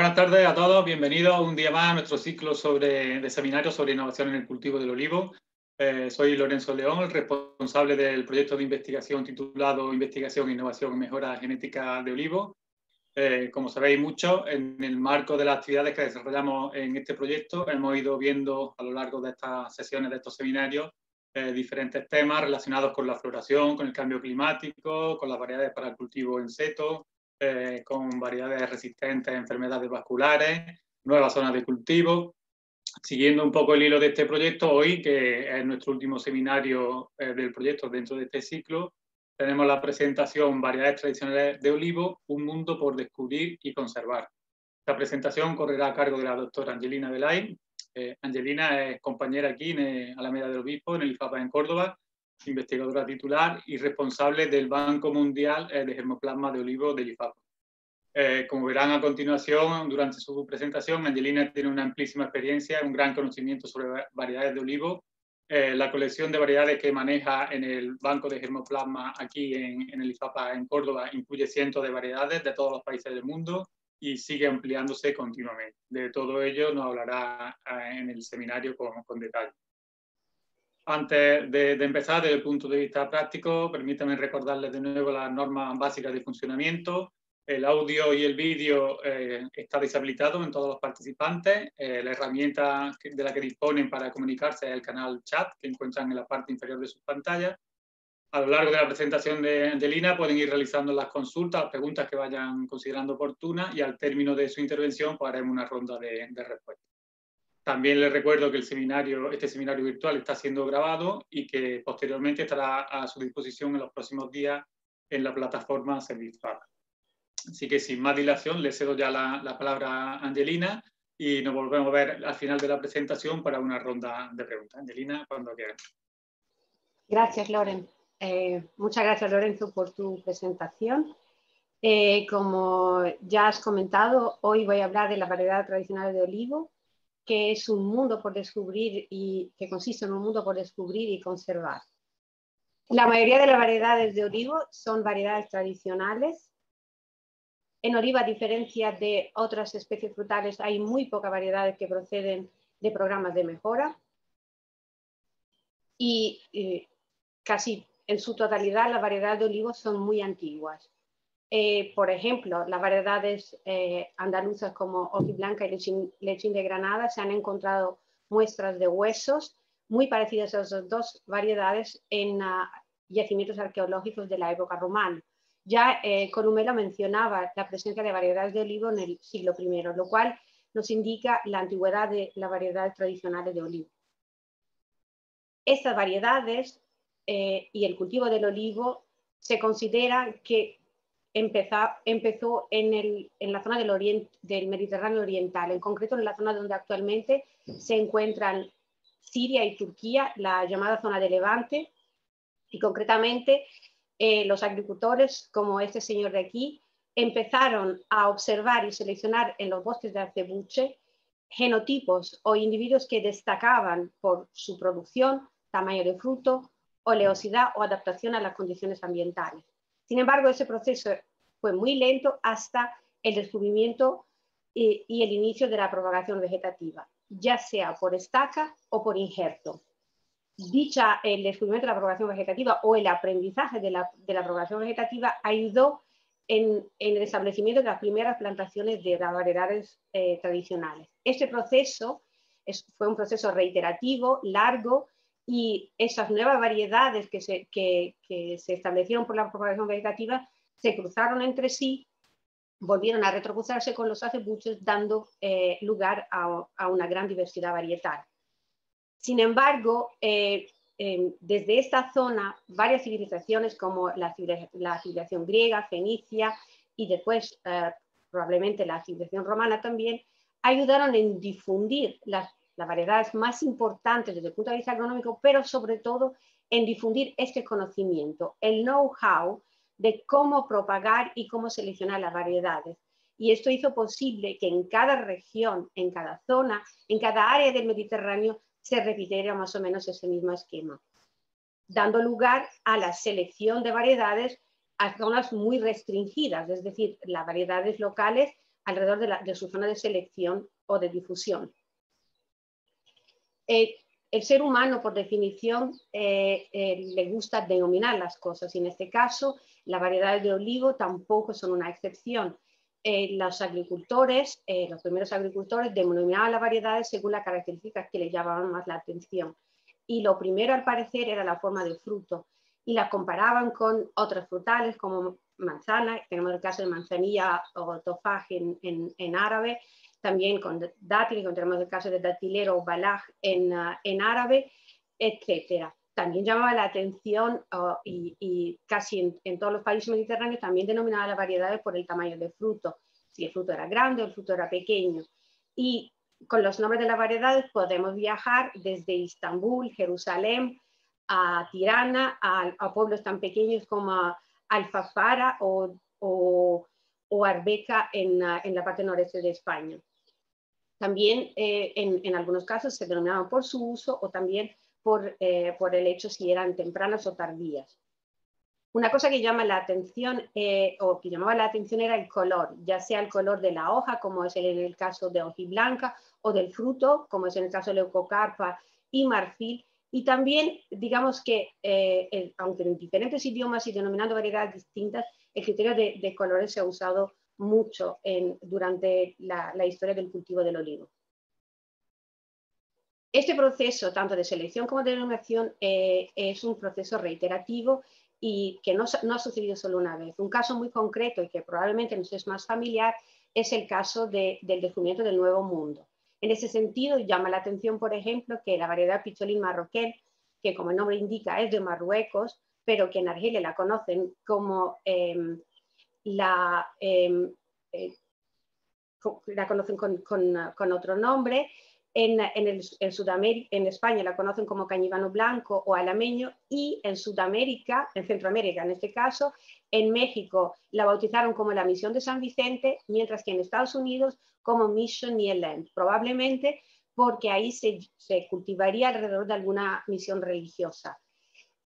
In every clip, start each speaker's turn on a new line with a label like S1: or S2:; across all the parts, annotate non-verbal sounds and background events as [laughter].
S1: Buenas tardes a todos, bienvenidos un día más a nuestro ciclo sobre, de seminarios sobre innovación en el cultivo del olivo. Eh, soy Lorenzo León, el responsable del proyecto de investigación titulado Investigación, Innovación y Mejora Genética de Olivo. Eh, como sabéis mucho, en el marco de las actividades que desarrollamos en este proyecto, hemos ido viendo a lo largo de estas sesiones, de estos seminarios, eh, diferentes temas relacionados con la floración, con el cambio climático, con las variedades para el cultivo en seto, eh, con variedades resistentes a enfermedades vasculares, nuevas zonas de cultivo. Siguiendo un poco el hilo de este proyecto, hoy, que es nuestro último seminario eh, del proyecto dentro de este ciclo, tenemos la presentación Variedades tradicionales de olivo, un mundo por descubrir y conservar. Esta presentación correrá a cargo de la doctora Angelina Belay. Eh, Angelina es compañera aquí en Alameda del Obispo, en el IFAPA en Córdoba, investigadora titular y responsable del Banco Mundial eh, de Germoplasma de Olivo del IFAP. Eh, como verán a continuación, durante su presentación, Angelina tiene una amplísima experiencia, un gran conocimiento sobre variedades de olivo. Eh, la colección de variedades que maneja en el Banco de Germoplasma aquí en, en, el IFAPA en Córdoba incluye cientos de variedades de todos los países del mundo y sigue ampliándose continuamente. De todo ello nos hablará en el seminario con, con detalle. Antes de, empezar, desde el punto de vista práctico, permítanme recordarles de nuevo las normas básicas de funcionamiento. El audio y el vídeo eh, está deshabilitado en todos los participantes. Eh, la herramienta de la que disponen para comunicarse es el canal chat que encuentran en la parte inferior de sus pantallas. A lo largo de la presentación de Angelina pueden ir realizando las consultas, las preguntas que vayan considerando oportunas y al término de su intervención pues, haremos una ronda de, de respuestas. También les recuerdo que el seminario, este seminario virtual está siendo grabado y que posteriormente estará a su disposición en los próximos días en la plataforma Servizpad. Así que sin más dilación, le cedo ya la, palabra a Angelina y nos volvemos a ver al final de la presentación para una ronda de preguntas. Angelina, cuando quieras.
S2: Gracias, Loren. Eh, muchas gracias, Lorenzo, por tu presentación. Eh, como ya has comentado, hoy voy a hablar de la variedad tradicional de olivo que es un mundo por descubrir y que consiste en un mundo por descubrir y conservar. La mayoría de las variedades de olivo son variedades tradicionales. En oliva, a diferencia de otras especies frutales, hay muy pocas variedades que proceden de programas de mejora. Y eh, casi en su totalidad las variedades de olivo son muy antiguas. Eh, por ejemplo, las variedades eh, andaluzas como hojiblanca y lechín, de Granada se han encontrado muestras de huesos muy parecidas a esas dos variedades en ah, yacimientos arqueológicos de la época romana. Ya eh, mencionaba la presencia de variedades de olivo en el siglo I, lo cual nos indica la antigüedad de las variedades tradicionales de olivo. Estas variedades y el cultivo del olivo se consideran que empezó, en, la zona del, Mediterráneo Oriental, en concreto en la zona donde actualmente se encuentran Siria y Turquía, la llamada zona de Levante, y concretamente eh, los agricultores, como este señor de aquí, empezaron a observar y seleccionar en los bosques de acebuche genotipos o individuos que destacaban por su producción, tamaño de fruto, oleosidad o adaptación a las condiciones ambientales. Sin embargo, ese proceso fue muy lento hasta el descubrimiento y, el inicio de la propagación vegetativa, ya sea por estaca o por injerto. Dicha, el descubrimiento de la propagación vegetativa o el aprendizaje de la, propagación vegetativa ayudó en, el establecimiento de las primeras plantaciones de variedades eh, tradicionales. Este proceso fue un proceso reiterativo, largo, y esas nuevas variedades que se, que, se establecieron por la propagación vegetativa se cruzaron entre sí, volvieron a retrocruzarse con los acebuches, dando eh, lugar a, una gran diversidad varietal. Sin embargo, eh, desde esta zona, varias civilizaciones como la, civilización griega, fenicia y después eh, probablemente la civilización romana también, ayudaron en difundir las las variedades más importantes desde el punto de vista agronómico, pero sobre todo en difundir este conocimiento, el know-how de cómo propagar y cómo seleccionar las variedades. Y esto hizo posible que en cada región, en cada zona, en cada área del Mediterráneo se repitiera más o menos ese mismo esquema, dando lugar a la selección de variedades a zonas muy restringidas, es decir, las variedades locales alrededor de, su zona de selección o de difusión. Eh, el ser humano, por definición, eh, eh, le gusta denominar las cosas y en este caso las variedades de olivo tampoco son una excepción. los agricultores, los primeros agricultores denominaban las variedades según las características que les llamaban más la atención. Y lo primero, al parecer, era la forma del fruto y la comparaban con otras frutales como manzana, tenemos el caso de manzanilla o tofaj en, árabe, también con dátiles, tenemos el caso de datilero o balaj en, uh, en árabe, etc. También llamaba la atención uh, y, casi en, todos los países mediterráneos también denominaba las variedades por el tamaño del fruto, si el fruto era grande o el fruto era pequeño. Y con los nombres de las variedades podemos viajar desde Istambul, Jerusalén, a Tirana, a, pueblos tan pequeños como Alfafara o, o, Arbeca en, en, la parte noreste de España. También eh, en, algunos casos se denominaban por su uso o también por, eh, por, el hecho si eran tempranas o tardías. Una cosa que llama la atención eh, o que llamaba la atención era el color, ya sea el color de la hoja, como es en el caso de hojiblanca, o del fruto, como es en el caso de leucocarpa y marfil, y también, digamos que, aunque en diferentes idiomas y denominando variedades distintas, el criterio de, colores se ha usado mucho durante la, historia del cultivo del olivo. Este proceso, tanto de selección como de denominación, eh, es un proceso reiterativo y que no, ha sucedido solo una vez. Un caso muy concreto y que probablemente nos es más familiar es el caso del descubrimiento del Nuevo Mundo. En ese sentido, llama la atención, por ejemplo, que la variedad Picholín marroquén, que como el nombre indica es de Marruecos, pero que en Argelia la conocen como em, la, em, eh, la conocen con, otro nombre, en, en, España la conocen como cañibano blanco o alameño y en Sudamérica, en Centroamérica en este caso, en México la bautizaron como la misión de San Vicente, mientras que en Estados Unidos como Mission Nieland, probablemente porque ahí se, cultivaría alrededor de alguna misión religiosa.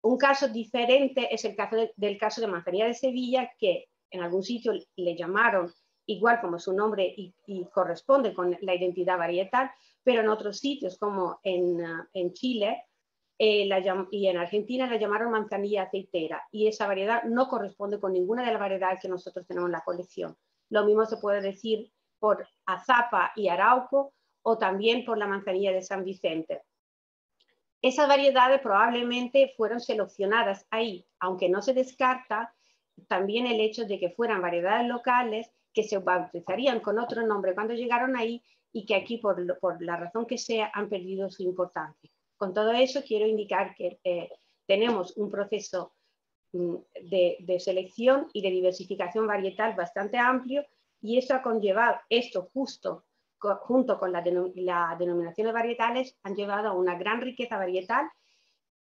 S2: Un caso diferente es el caso del caso de Manzanilla de Sevilla, que en algún sitio le llamaron igual como su nombre y, corresponde con la identidad varietal, pero en otros sitios como en, en Chile eh, y en Argentina la llamaron manzanilla aceitera y esa variedad no corresponde con ninguna de las variedades que nosotros tenemos en la colección. Lo mismo se puede decir por Azapa y Arauco o también por la manzanilla de San Vicente. Esas variedades probablemente fueron seleccionadas ahí, aunque no se descarta también el hecho de que fueran variedades locales que se bautizarían con otro nombre cuando llegaron ahí y que aquí por, la razón que sea han perdido su importancia. Con todo eso quiero indicar que eh, tenemos un proceso mm, de, selección y de diversificación varietal bastante amplio y esto ha conllevado, esto justo junto con las denominaciones varietales, han llevado a una gran riqueza varietal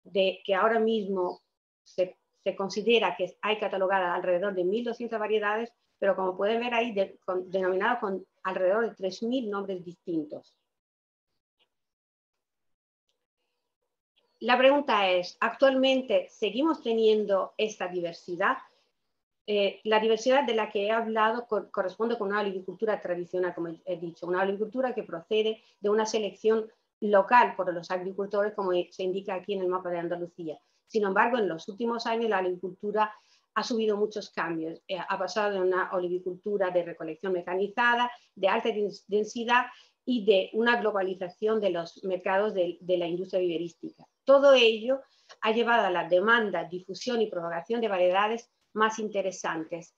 S2: de que ahora mismo se, considera que hay catalogada alrededor de 1.200 variedades, pero como pueden ver ahí, denominado con alrededor de 3.000 nombres distintos. La pregunta es, ¿actualmente seguimos teniendo esta diversidad? Eh, la diversidad de la que he hablado corresponde con una olivicultura tradicional, como he dicho, una olivicultura que procede de una selección local por los agricultores, como se indica aquí en el mapa de Andalucía. Sin embargo, en los últimos años la olivicultura ha subido muchos cambios. Eh, ha pasado de una olivicultura de recolección mecanizada, de alta densidad y de una globalización de los mercados de, de la industria viverística. Todo ello ha llevado a la demanda, difusión y propagación de variedades más interesantes.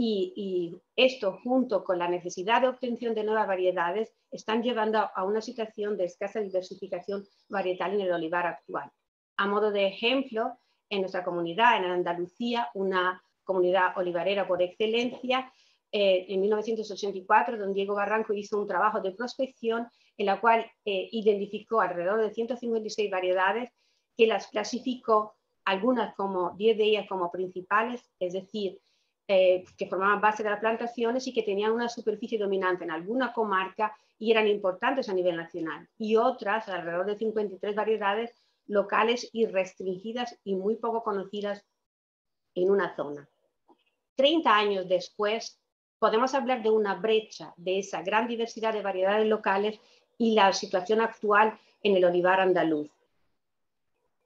S2: Y, esto, junto con la necesidad de obtención de nuevas variedades, están llevando a una situación de escasa diversificación varietal en el olivar actual. A modo de ejemplo, en nuestra comunidad, en Andalucía, una comunidad olivarera por excelencia, eh, en 1984, don Diego Barranco hizo un trabajo de prospección en la cual eh, identificó alrededor de 156 variedades que las clasificó algunas como 10 de ellas como principales, es decir, eh, que formaban base de las plantaciones y que tenían una superficie dominante en alguna comarca y eran importantes a nivel nacional, y otras, alrededor de 53 variedades locales y restringidas y muy poco conocidas en una zona. 30 años después, podemos hablar de una brecha de esa gran diversidad de variedades locales y la situación actual en el olivar andaluz.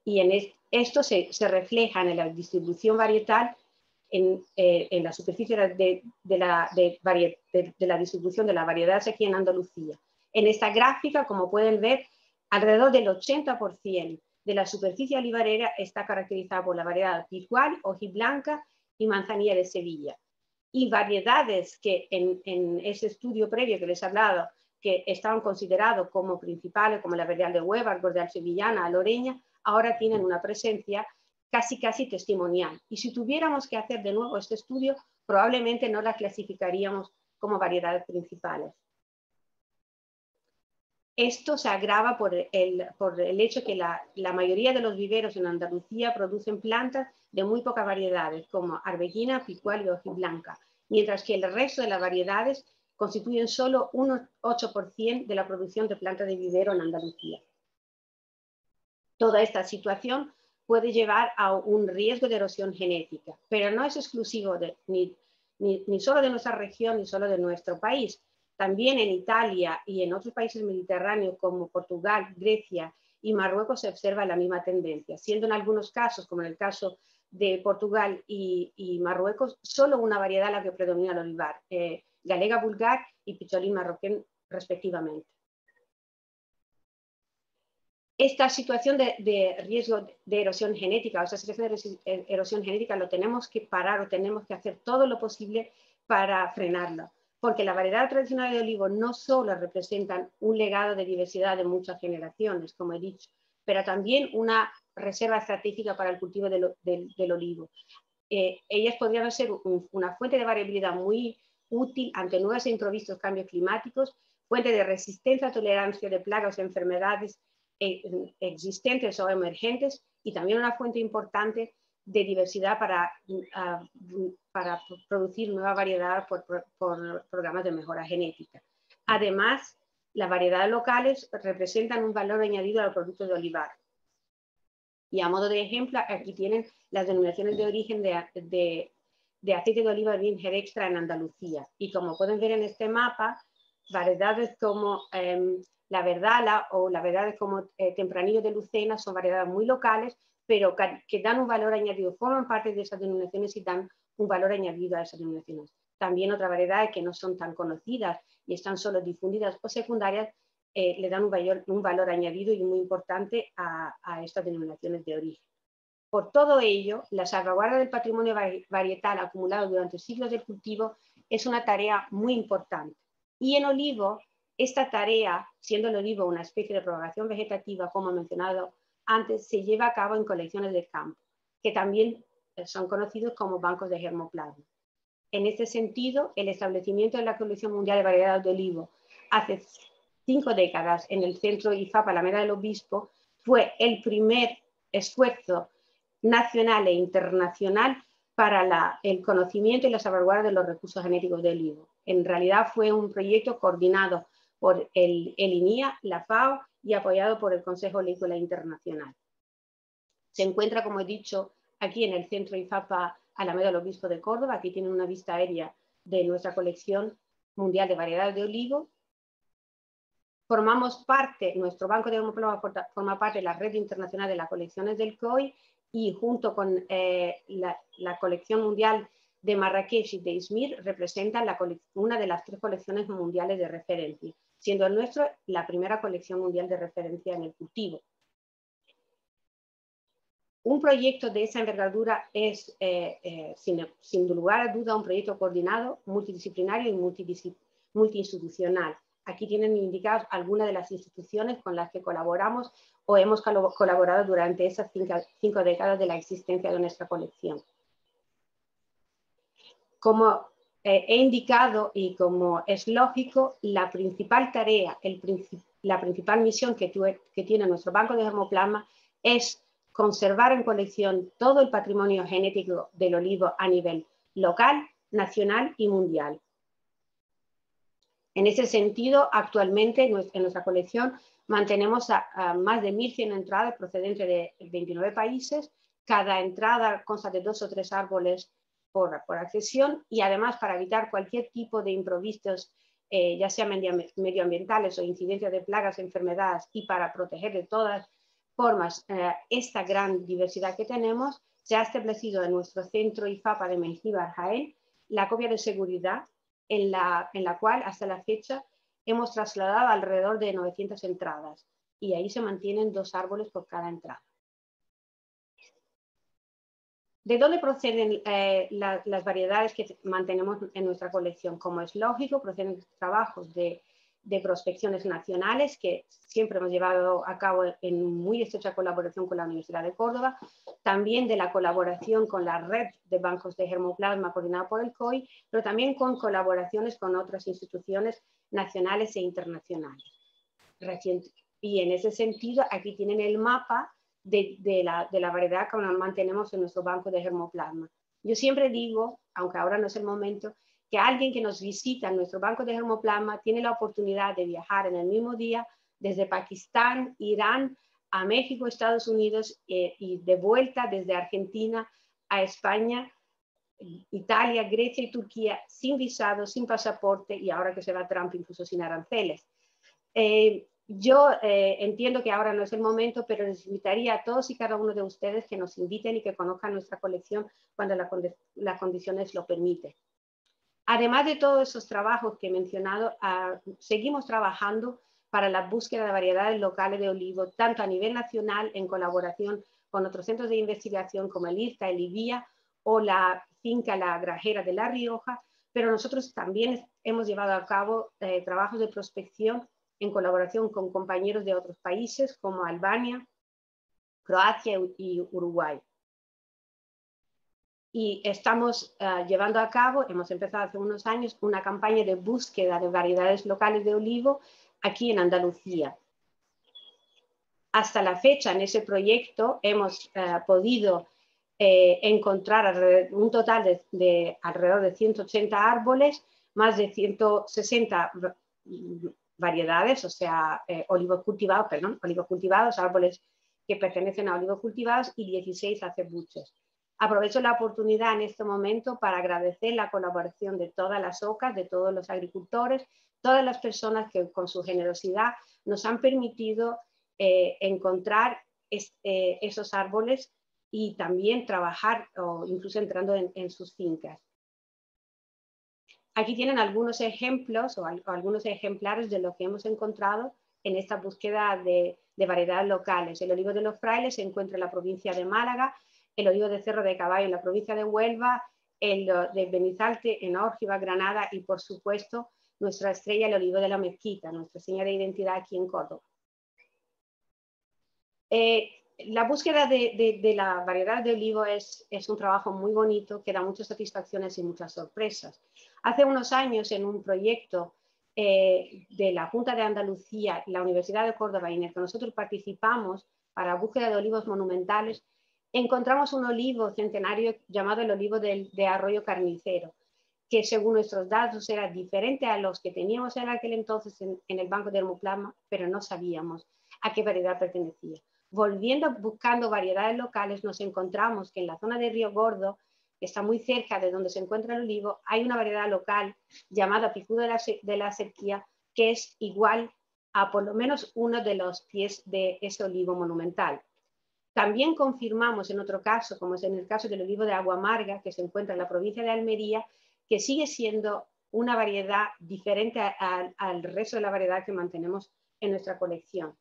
S2: Y en esto se, refleja en la distribución varietal en, eh, la superficie de, la, de, la, distribución de la variedad aquí en Andalucía. En esta gráfica, como pueden ver, alrededor del 80% de la superficie olivarera está caracterizada por la variedad Picual, hojiblanca y manzanilla de Sevilla. Y variedades que en, ese estudio previo que les he hablado, que estaban considerados como principales, como la verdeal de Hueva, Gordeal Sevillana, Loreña, ahora tienen una presencia casi, casi testimonial. Y si tuviéramos que hacer de nuevo este estudio, probablemente no la clasificaríamos como variedades principales. Esto se agrava por el, por el hecho que la, la, mayoría de los viveros en Andalucía producen plantas de muy pocas variedades, como arbequina, picual y hojiblanca, mientras que el resto de las variedades constituyen solo un 8% de la producción de plantas de vivero en Andalucía. Toda esta situación puede llevar a un riesgo de erosión genética, pero no es exclusivo ni, ni solo de nuestra región ni solo de nuestro país. También en Italia y en otros países mediterráneos como Portugal, Grecia y Marruecos se observa la misma tendencia, siendo en algunos casos, como en el caso de Portugal y, Marruecos, solo una variedad la que predomina el olivar. Eh, galega vulgar y picholín marroquín respectivamente. Esta situación de, riesgo de erosión genética, o sea, situación de eh, erosión genética lo tenemos que parar o tenemos que hacer todo lo posible para frenarlo, porque la variedad tradicional de olivo no solo representan un legado de diversidad de muchas generaciones, como he dicho, pero también una reserva estratégica para el cultivo del, olivo. Eh, ellas podrían ser una fuente de variabilidad muy útil ante nuevos e improvisos cambios climáticos, fuente de resistencia a tolerancia de plagas o enfermedades eh, existentes o emergentes y también una fuente importante de diversidad para, ah, para producir nueva variedad por, programas de mejora genética. Además, las variedades locales representan un valor añadido al producto de olivar. Y a modo de ejemplo, aquí tienen las denominaciones de origen de, de, de aceite de oliva virgen extra en Andalucía. Y como pueden ver en este mapa, variedades como em, la verdala o las variedades como eh, tempranillo de lucena son variedades muy locales, pero que, dan un valor añadido, forman parte de esas denominaciones y dan un valor añadido a esas denominaciones. También otras variedades que no son tan conocidas y están solo difundidas o secundarias, eh, le dan un valor, un valor, añadido y muy importante a, estas denominaciones de origen. Por todo ello, la salvaguarda del patrimonio varietal acumulado durante siglos de cultivo es una tarea muy importante. Y en olivo, esta tarea, siendo el olivo una especie de propagación vegetativa, como he mencionado antes, se lleva a cabo en colecciones de campo, que también eh, son conocidos como bancos de germoplasma. En este sentido, el establecimiento de la colección mundial de variedades de olivo hace cinco décadas en el centro IFAP Alameda del Obispo fue el primer esfuerzo nacional e internacional para el conocimiento y la salvaguarda de los recursos genéticos del olivo. En realidad fue un proyecto coordinado por el, INIA, la FAO y apoyado por el Consejo Olícola Internacional. Se encuentra, como he dicho, aquí en el Centro IFAPA Alameda del Obispo de Córdoba. Aquí tienen una vista aérea de nuestra colección mundial de variedades de olivo. Formamos parte, nuestro banco de homoploma forma parte de la red internacional de las colecciones del COI y junto con eh, la, colección mundial de Marrakech y de Izmir representan una de las tres colecciones mundiales de referencia, siendo el nuestro la primera colección mundial de referencia en el cultivo. Un proyecto de esa envergadura es, eh, eh, sin, lugar a duda, un proyecto coordinado, multidisciplinario y multiinstitucional. Aquí tienen indicadas algunas de las instituciones con las que colaboramos o hemos colaborado durante esas cinco, décadas de la existencia de nuestra colección. Como eh, he indicado y como es lógico, la principal tarea, la principal misión que, tiene nuestro banco de germoplasma es conservar en colección todo el patrimonio genético del olivo a nivel local, nacional y mundial. En ese sentido, actualmente en nuestra colección Mantenemos más de 1.100 entradas procedentes de 29 países. Cada entrada consta de dos o tres árboles por, por accesión y además para evitar cualquier tipo de improvisos, eh, ya sea medioambientales o incidencias de plagas, enfermedades y para proteger de todas formas eh, esta gran diversidad que tenemos, se ha establecido en nuestro centro IFAPA de Mengíbar, Jaén, la copia de seguridad en la, en la cual hasta la fecha hemos trasladado alrededor de 900 entradas y ahí se mantienen dos árboles por cada entrada. ¿De dónde proceden eh, las variedades que mantenemos en nuestra colección? Como es lógico, proceden de trabajos de, prospecciones nacionales que siempre hemos llevado a cabo en muy estrecha colaboración con la Universidad de Córdoba, también de la colaboración con la red de bancos de germoplasma coordinada por el COI, pero también con colaboraciones con otras instituciones nacionales e internacionales. Y en ese sentido, aquí tienen el mapa de, la, de, la, variedad que mantenemos en nuestro banco de germoplasma. Yo siempre digo, aunque ahora no es el momento, que alguien que nos visita en nuestro banco de germoplasma tiene la oportunidad de viajar en el mismo día desde Pakistán, Irán, a México, Estados Unidos eh, y de vuelta desde Argentina a España, Italia, Grecia y Turquía sin visado, sin pasaporte y ahora que se va Trump incluso sin aranceles. Eh, yo eh, entiendo que ahora no es el momento, pero les invitaría a todos y cada uno de ustedes que nos inviten y que conozcan nuestra colección cuando las condiciones lo permiten. Además de todos esos trabajos que he mencionado, ah, seguimos trabajando para la búsqueda de variedades locales de olivo, tanto a nivel nacional en colaboración con otros centros de investigación como el IRTA, el IBIA o la finca La Grajera de La Rioja, pero nosotros también hemos llevado a cabo eh, trabajos de prospección en colaboración con compañeros de otros países como Albania, Croacia y Uruguay. Y estamos eh, llevando a cabo, hemos empezado hace unos años, una campaña de búsqueda de variedades locales de olivo aquí en Andalucía. Hasta la fecha, en ese proyecto, hemos eh, podido eh, encontrar un total de, de, alrededor de 180 árboles, más de 160 variedades, o sea, eh, olivos cultivados, perdón, olivos cultivados, árboles que pertenecen a olivos cultivados y 16 acebuches. Aprovecho la oportunidad en este momento para agradecer la colaboración de todas las OCAs, de todos los agricultores, todas las personas que con su generosidad nos han permitido eh, encontrar eh, esos árboles y también trabajar o incluso entrando en sus fincas. Aquí tienen algunos ejemplos o, algunos ejemplares de lo que hemos encontrado en esta búsqueda de, variedades locales. El olivo de los frailes se encuentra en la provincia de Málaga, el olivo de Cerro de Caballo en la provincia de Huelva, el de Benizalte en Órgiva, Granada y por supuesto nuestra estrella, el olivo de la Mezquita, nuestra señal de identidad aquí en Córdoba. Eh, la búsqueda de, la variedad de olivo es, un trabajo muy bonito que da muchas satisfacciones y muchas sorpresas. Hace unos años, en un proyecto eh, de la Junta de Andalucía la Universidad de Córdoba, en el que nosotros participamos para la búsqueda de olivos monumentales, encontramos un olivo centenario llamado el olivo de Arroyo Carnicero, que según nuestros datos era diferente a los que teníamos en aquel entonces en, en el Banco de Hermoplasma, pero no sabíamos a qué variedad pertenecía volviendo buscando variedades locales, nos encontramos que en la zona de Río Gordo, que está muy cerca de donde se encuentra el olivo, hay una variedad local llamada picudo de la, de cerquía, que es igual a por lo menos uno de los pies de ese olivo monumental. También confirmamos en otro caso, como es en el caso del olivo de agua amarga, que se encuentra en la provincia de Almería, que sigue siendo una variedad diferente al resto de la variedad que mantenemos en nuestra colección.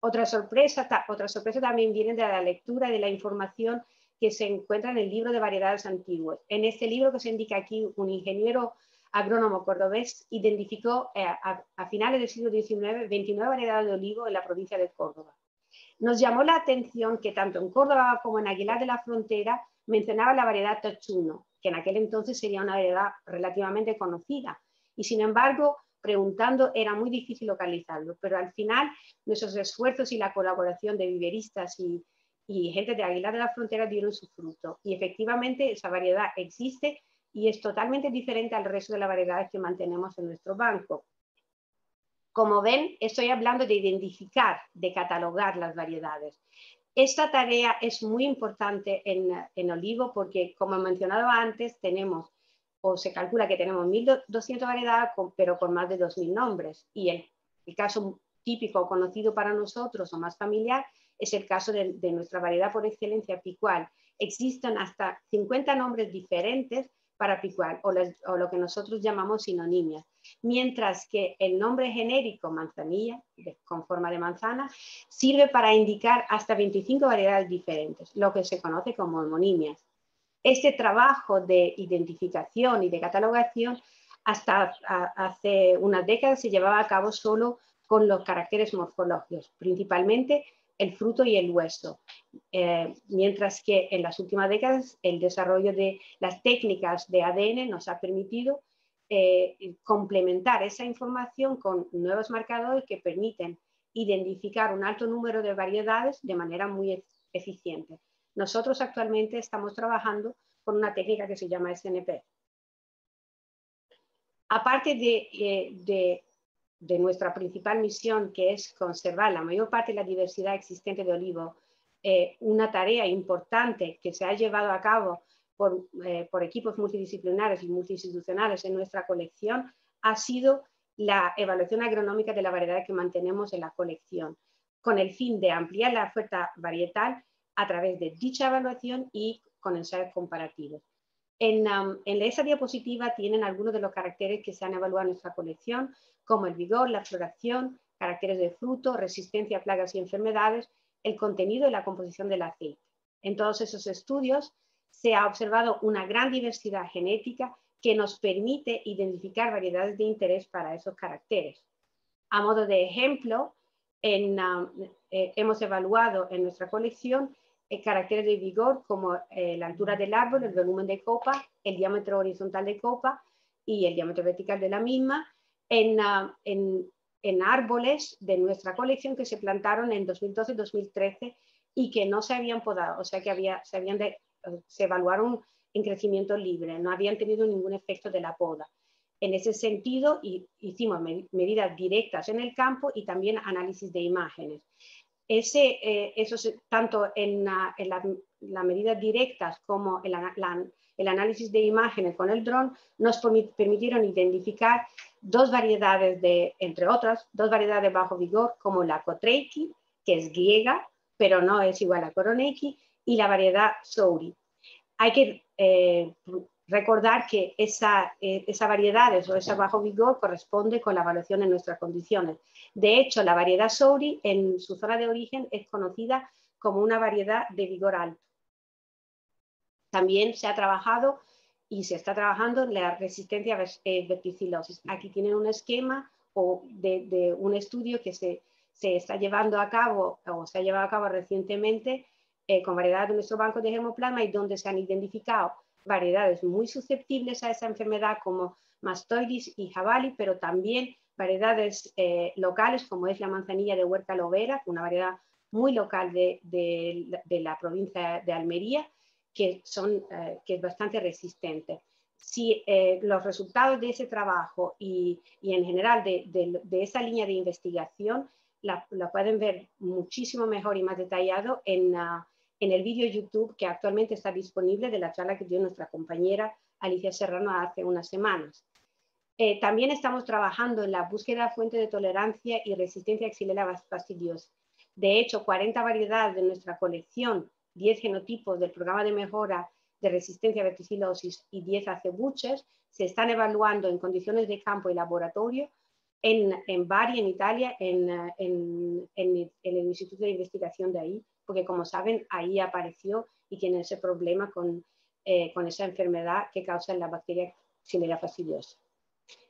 S2: Otra sorpresa, otra también viene de la lectura de la información que se encuentra en el libro de variedades antiguas. En este libro que se indica aquí, un ingeniero agrónomo cordobés identificó eh, a, finales del siglo XIX 29 variedades de olivo en la provincia de Córdoba. Nos llamó la atención que tanto en Córdoba como en Aguilar de la Frontera mencionaba la variedad tochuno, que en aquel entonces sería una variedad relativamente conocida. Y sin embargo, preguntando era muy difícil localizarlo, pero al final nuestros esfuerzos y la colaboración de viveristas y, gente de Aguilar de la Frontera dieron su fruto. Y efectivamente esa variedad existe y es totalmente diferente al resto de las variedades que mantenemos en nuestro banco. Como ven, estoy hablando de identificar, de catalogar las variedades. Esta tarea es muy importante en, en olivo porque, como he mencionado antes, tenemos o se calcula que tenemos 1.200 variedades, pero con más de 2.000 nombres. Y el, caso típico conocido para nosotros o más familiar es el caso de, nuestra variedad por excelencia picual. Existen hasta 50 nombres diferentes para picual o, lo que nosotros llamamos sinonimias, mientras que el nombre genérico manzanilla, con forma de manzana, sirve para indicar hasta 25 variedades diferentes, lo que se conoce como homonimias. Este trabajo de identificación y de catalogación hasta hace unas décadas se llevaba a cabo solo con los caracteres morfológicos, principalmente el fruto y el hueso, eh, mientras que en las últimas décadas el desarrollo de las técnicas de ADN nos ha permitido eh, complementar esa información con nuevos marcadores que permiten identificar un alto número de variedades de manera muy eficiente. Nosotros actualmente estamos trabajando con una técnica que se llama SNP. Aparte de, eh, de de nuestra principal misión, que es conservar la mayor parte de la diversidad existente de olivo, eh, una tarea importante que se ha llevado a cabo por, eh, por, equipos multidisciplinares y multiinstitucionales en nuestra colección, ha sido la evaluación agronómica de la variedad que mantenemos en la colección, con el fin de ampliar la oferta varietal a través de dicha evaluación y con ensayos comparativos. En, en, esa diapositiva tienen algunos de los caracteres que se han evaluado en nuestra colección, como el vigor, la floración, caracteres de fruto, resistencia a plagas y enfermedades, el contenido y la composición del aceite. En todos esos estudios se ha observado una gran diversidad genética que nos permite identificar variedades de interés para esos caracteres. A modo de ejemplo, eh, hemos evaluado en nuestra colección caracteres de vigor como eh, la altura del árbol, el volumen de copa, el diámetro horizontal de copa y el diámetro vertical de la misma en, ah, en, en árboles de nuestra colección que se plantaron en 2012-2013 y que no se habían podado, o sea que había, se, habían de, se evaluaron en crecimiento libre, no habían tenido ningún efecto de la poda. En ese sentido, hicimos medidas directas en el campo y también análisis de imágenes. Eh, eso tanto en, las medidas directas como en el análisis de imágenes con el dron nos permitieron identificar dos variedades de, entre otras, dos variedades bajo vigor como la Kotreiki, que es griega, pero no es igual a Koroneiki, y la variedad Souri. Hay que eh, recordar que esa, eh, esa variedad o esa bajo vigor corresponde con la evaluación en nuestras condiciones. De hecho, la variedad Souri en su zona de origen es conocida como una variedad de vigor alto. También se ha trabajado y se está trabajando en la resistencia a eh, verticilosis. Aquí tienen un esquema o de, un estudio que se, se, está llevando a cabo o se ha llevado a cabo recientemente eh, con variedades de nuestro banco de hemoplasma y donde se han identificado variedades muy susceptibles a esa enfermedad como mastoidis y jabali, pero también variedades eh, locales como es la manzanilla de Huerta Lovera, una variedad muy local de, de, la provincia de Almería, que, son, eh, que es bastante resistente. Si eh, los resultados de ese trabajo y, y en general de, de, esa línea de investigación la, la, pueden ver muchísimo mejor y más detallado en, uh, en el vídeo YouTube que actualmente está disponible de la charla que dio nuestra compañera Alicia Serrano hace unas semanas. Eh, también estamos trabajando en la búsqueda de fuente de tolerancia y resistencia a Xylella fastidiosa. De hecho, 40 variedades de nuestra colección 10 genotipos del programa de mejora de resistencia a verticilosis y 10 acebuches se están evaluando en condiciones de campo y laboratorio en, en Bari, en Italia, en, en, en, el Instituto de Investigación de ahí, porque como saben, ahí apareció y tienen ese problema con, eh, con esa enfermedad que causa la bacteria Xylella fastidiosa.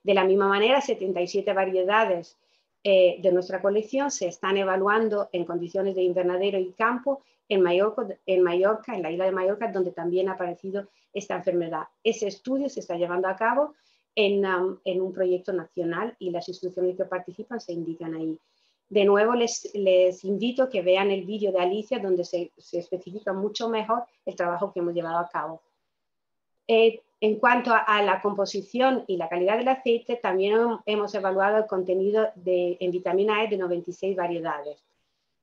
S2: De la misma manera, 77 variedades eh, de nuestra colección se están evaluando en condiciones de invernadero y campo en Mallorca, en Mallorca, en la isla de Mallorca, donde también ha aparecido esta enfermedad. Ese estudio se está llevando a cabo en, um, en un proyecto nacional y las instituciones que participan se indican ahí. De nuevo, les, invito a que vean el vídeo de Alicia, donde se, especifica mucho mejor el trabajo que hemos llevado a cabo. Eh, en cuanto a, la composición y la calidad del aceite, también hemos evaluado el contenido de, en vitamina E de 96 variedades.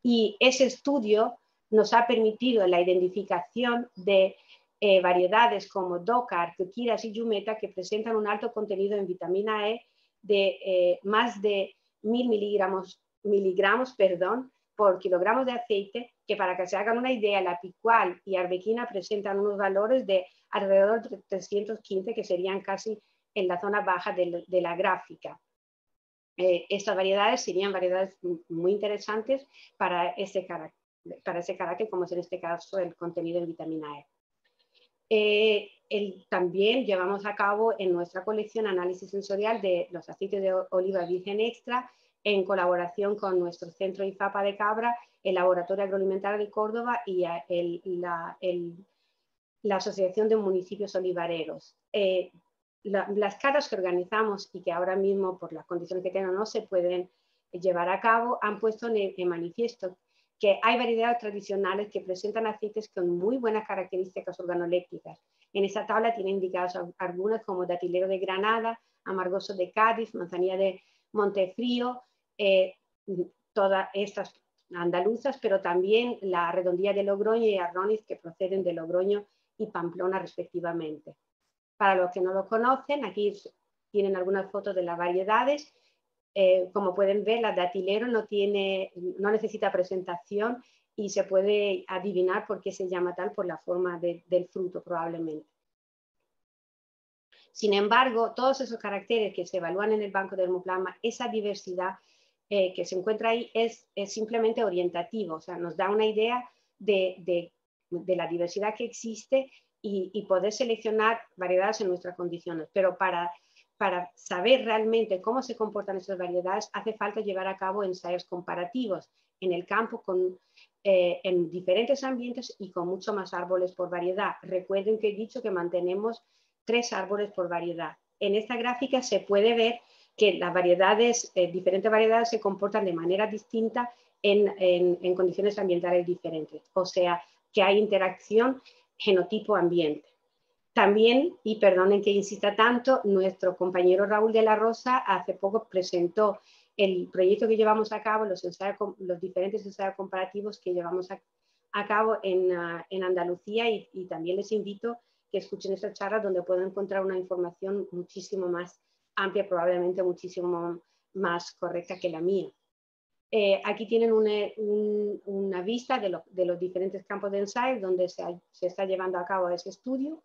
S2: Y ese estudio nos ha permitido la identificación de eh, variedades como Dokar, Kukiras y Yumeta que presentan un alto contenido en vitamina E de eh, más de mil miligramos, miligramos perdón, por kilogramos de aceite, que para que se hagan una idea, la picual y arbequina presentan unos valores de alrededor de 315, que serían casi en la zona baja de, la gráfica. Eh, estas variedades serían variedades muy interesantes para ese, para ese carácter, como es en este caso el contenido de vitamina E. Eh, también llevamos a cabo en nuestra colección análisis sensorial de los aceites de oliva virgen extra en colaboración con nuestro centro IFAPA de Cabra, el Laboratorio Agroalimentario de Córdoba y la, Asociación de Municipios Olivareros. Eh, las caras que organizamos y que ahora mismo por las condiciones que tengan no se pueden llevar a cabo han puesto en, manifiesto que hay variedades tradicionales que presentan aceites con muy buenas características organolépticas. En esa tabla tiene indicadas algunas como datilero de Granada, amargoso de Cádiz, manzanilla de Montefrío, eh, todas estas andaluzas, pero también la redondía de Logroño y Arronis que proceden de Logroño y Pamplona respectivamente. Para los que no lo conocen, aquí tienen algunas fotos de las variedades. Eh, como pueden ver, la datilero no, tiene, no necesita presentación y se puede adivinar por qué se llama tal por la forma del fruto probablemente. Sin embargo, todos esos caracteres que se evalúan en el banco de hermoplasma, esa diversidad eh, que se encuentra ahí es, simplemente orientativo, o sea, nos da una idea de, la diversidad que existe y, poder seleccionar variedades en nuestras condiciones. Pero para, para saber realmente cómo se comportan esas variedades, hace falta llevar a cabo ensayos comparativos en el campo con, eh, en diferentes ambientes y con mucho más árboles por variedad. Recuerden que he dicho que mantenemos tres árboles por variedad. En esta gráfica se puede ver que las variedades, eh, diferentes variedades se comportan de manera distinta en, condiciones ambientales diferentes. O sea, que hay interacción genotipo-ambiente. También, y perdonen que insista tanto, nuestro compañero Raúl de la Rosa hace poco presentó el proyecto que llevamos a cabo, los, los diferentes ensayos comparativos que llevamos a, cabo en, ah, Andalucía y, y, también les invito que escuchen esta charla donde pueden encontrar una información muchísimo más amplia, probablemente muchísimo más correcta que la mía. Eh, aquí tienen una, vista de, los diferentes campos de ensayo donde se, está llevando a cabo ese estudio.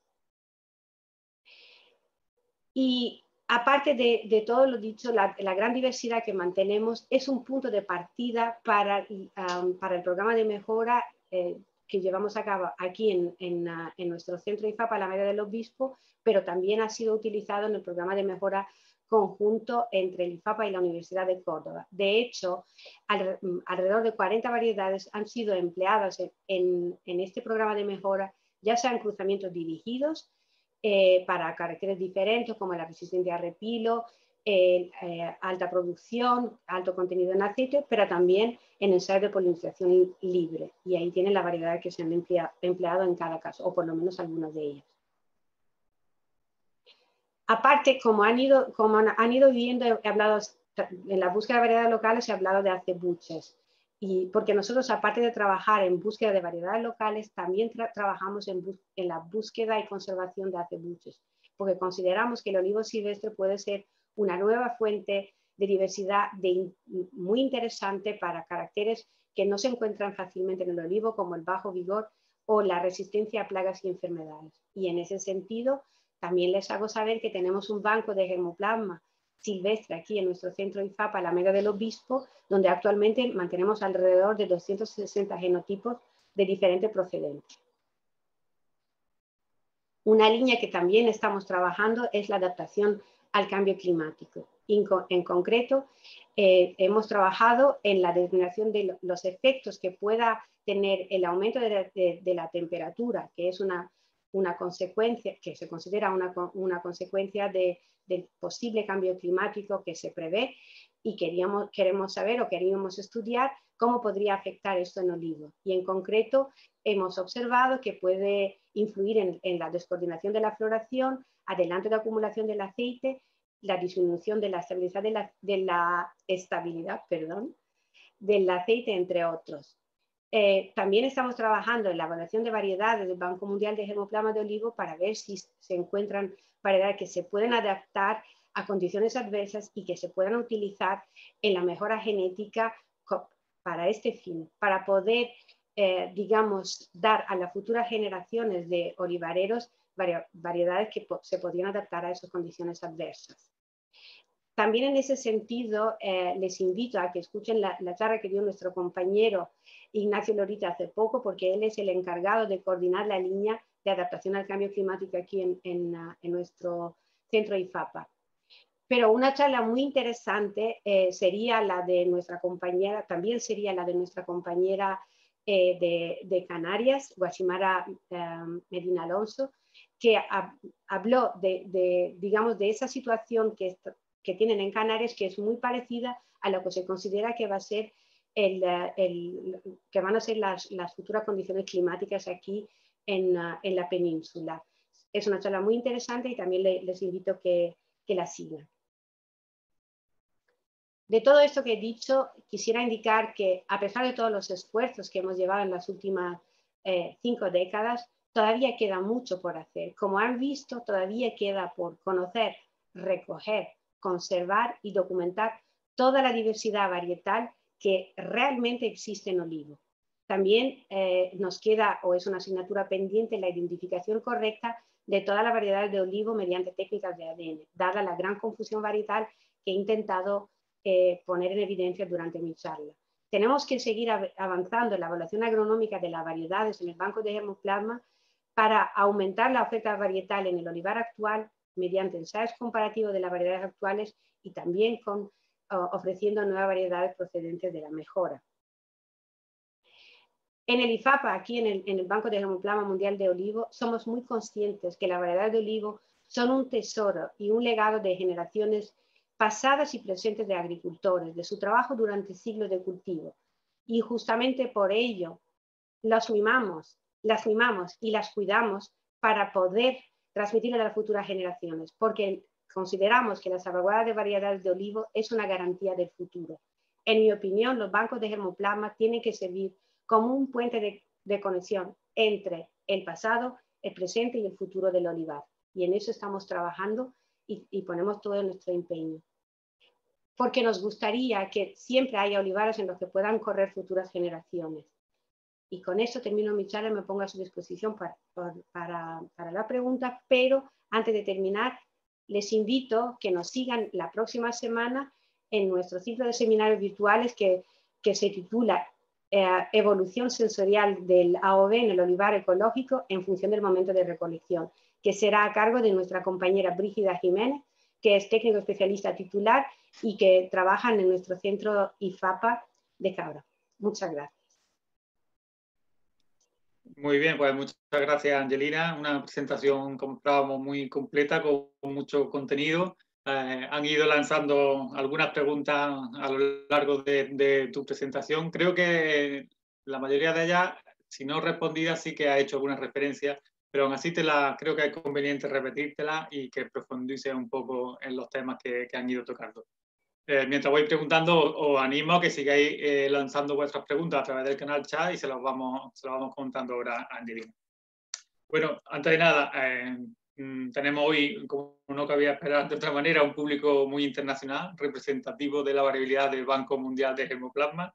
S2: Y aparte de, todo lo dicho, la, gran diversidad que mantenemos es un punto de partida para, um, para el programa de mejora eh, que llevamos a cabo aquí en, en, nuestro centro IFAPA, la media del obispo, pero también ha sido utilizado en el programa de mejora conjunto entre el IFAPA y la Universidad de Córdoba. De hecho, alrededor de 40 variedades han sido empleadas en, este programa de mejora, ya sean cruzamientos dirigidos eh, para caracteres diferentes como la resistencia a repilo, eh, alta producción, alto contenido en aceite, pero también en ensayos de polinización libre. Y ahí tienen la variedad que se han empleado en cada caso, o por lo menos algunas de ellas. Aparte, como han ido, como han ido viendo, he hablado, en la búsqueda de variedades locales he hablado de acebuches. Y porque nosotros, aparte de trabajar en búsqueda de variedades locales, también trabajamos en, en, la búsqueda y conservación de acebuches, porque consideramos que el olivo silvestre puede ser una nueva fuente de diversidad muy interesante para caracteres que no se encuentran fácilmente en el olivo, como el bajo vigor o la resistencia a plagas y enfermedades. Y en ese sentido, también les hago saber que tenemos un banco de germoplasma silvestre aquí en nuestro centro IFAPA, la Mega del Obispo, donde actualmente mantenemos alrededor de 260 genotipos de diferentes procedentes. Una línea que también estamos trabajando es la adaptación al cambio climático. En concreto, eh, hemos trabajado en la determinación de los efectos que pueda tener el aumento de la temperatura, que es una una consecuencia, que se considera una, una consecuencia de, del posible cambio climático que se prevé y queríamos, queremos saber o queríamos estudiar cómo podría afectar esto en olivo. Y en concreto hemos observado que puede influir en, en la descoordinación de la floración, adelanto de acumulación del aceite, la disminución de la estabilidad, del aceite, entre otros. Eh, también estamos trabajando en la evaluación de variedades del Banco Mundial de Germoplasma de Olivo para ver si se encuentran variedades que se pueden adaptar a condiciones adversas y que se puedan utilizar en la mejora genética para este fin, para poder, eh, digamos, dar a las futuras generaciones de olivareros variedades que se podrían adaptar a esas condiciones adversas. También en ese sentido, eh, les invito a que escuchen la, charla que dio nuestro compañero Ignacio Lorita hace poco, porque él es el encargado de coordinar la línea de adaptación al cambio climático aquí en, en, ah, nuestro centro IFAPA. Pero una charla muy interesante eh, sería la de nuestra compañera, también sería la de nuestra compañera eh, de, Canarias, Guachimara Medina Alonso, que habló de, digamos, de esa situación que, que, tienen en Canarias, que es muy parecida a lo que se considera que va a ser el, que van a ser las, las, futuras condiciones climáticas aquí en, en, la península. Es una charla muy interesante y también les invito que, que la sigan. De todo esto que he dicho, quisiera indicar que a pesar de todos los esfuerzos que hemos llevado en las últimas eh, cinco décadas, todavía queda mucho por hacer. Como han visto, todavía queda por conocer, recoger, conservar y documentar toda la diversidad varietal que realmente existe en olivo. También eh, nos queda, o es una asignatura pendiente, la identificación correcta de toda la variedad de olivo mediante técnicas de ADN, dada la gran confusión varietal que he intentado eh, poner en evidencia durante mi charla. Tenemos que seguir avanzando en la evaluación agronómica de las variedades en el banco de germoplasma para aumentar la oferta varietal en el olivar actual mediante ensayos comparativos de las variedades actuales y también con, ofreciendo nuevas variedades procedentes de la mejora. En el IFAPA, aquí en el, en el Banco de Germoplasma Mundial de Olivo, somos muy conscientes que las variedades de olivo son un tesoro y un legado de generaciones pasadas y presentes de agricultores, de su trabajo durante siglos de cultivo. Y justamente por ello las mimamos las mimamos y las cuidamos para poder transmitirle a las futuras generaciones, porque consideramos que la salvaguarda de variedades de olivo es una garantía del futuro. En mi opinión, los bancos de germoplasma tienen que servir como un puente de, conexión entre el pasado, el presente y el futuro del olivar. Y en eso estamos trabajando y, y ponemos todo nuestro empeño. Porque nos gustaría que siempre haya olivares en los que puedan correr futuras generaciones. Y con eso termino mi charla me pongo a su disposición para, para, para, la pregunta, pero antes de terminar, les invito que nos sigan la próxima semana en nuestro ciclo de seminarios virtuales que, que se titula eh, Evolución sensorial del AOV en el olivar ecológico en función del momento de recolección, que será a cargo de nuestra compañera Brígida Jiménez, que es técnico especialista titular y que trabaja en nuestro centro IFAPA de Cabra. Muchas gracias.
S1: Muy bien, pues muchas gracias Angelina. Una presentación, como esperábamos, muy completa, con mucho contenido. Eh, han ido lanzando algunas preguntas a lo largo de, tu presentación. Creo que la mayoría de ellas, si no respondidas, sí que ha hecho algunas referencias, pero aún así te la, creo que es conveniente repetírtela y que profundice un poco en los temas que, que han ido tocando. Eh, mientras voy preguntando, os animo a que sigáis eh, lanzando vuestras preguntas a través del canal chat y se las vamos, se vamos contando ahora a Angelina. Bueno, antes de nada, eh, mm, tenemos hoy, como no cabía esperar de otra manera, un público muy internacional, representativo de la variabilidad del Banco Mundial de Germoplasma.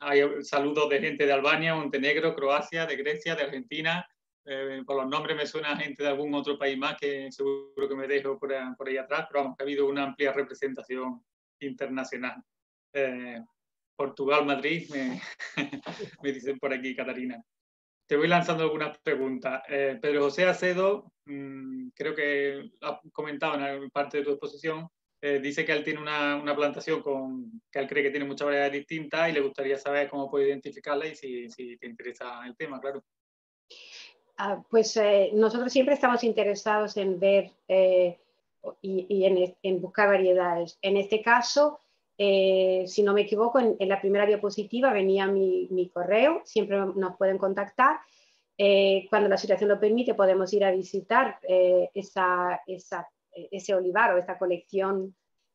S1: hay saludos de gente de Albania, Montenegro, Croacia, de Grecia, de Argentina, eh, por los nombres me suena gente de algún otro país más que seguro que me dejo por, ahí atrás, pero vamos, que ha habido una amplia representación internacional. Eh, Portugal, Madrid, me, [laughs] me, dicen por aquí, Catarina. Te voy lanzando algunas preguntas. Eh, Pedro José Acedo, mm, creo que ha comentado en parte de tu exposición, dice que él tiene una, una, plantación con, que él cree que tiene muchas variedades distintas y le gustaría saber cómo puede identificarla y si, si te interesa el tema, claro.
S2: Ah, pues eh, nosotros siempre estamos interesados en ver eh, y, en, buscar variedades. En este caso, eh, si no me equivoco, en, la primera diapositiva venía mi, correo, siempre nos pueden contactar. cuando la situación lo permite, podemos ir a visitar ese olivar o esta colección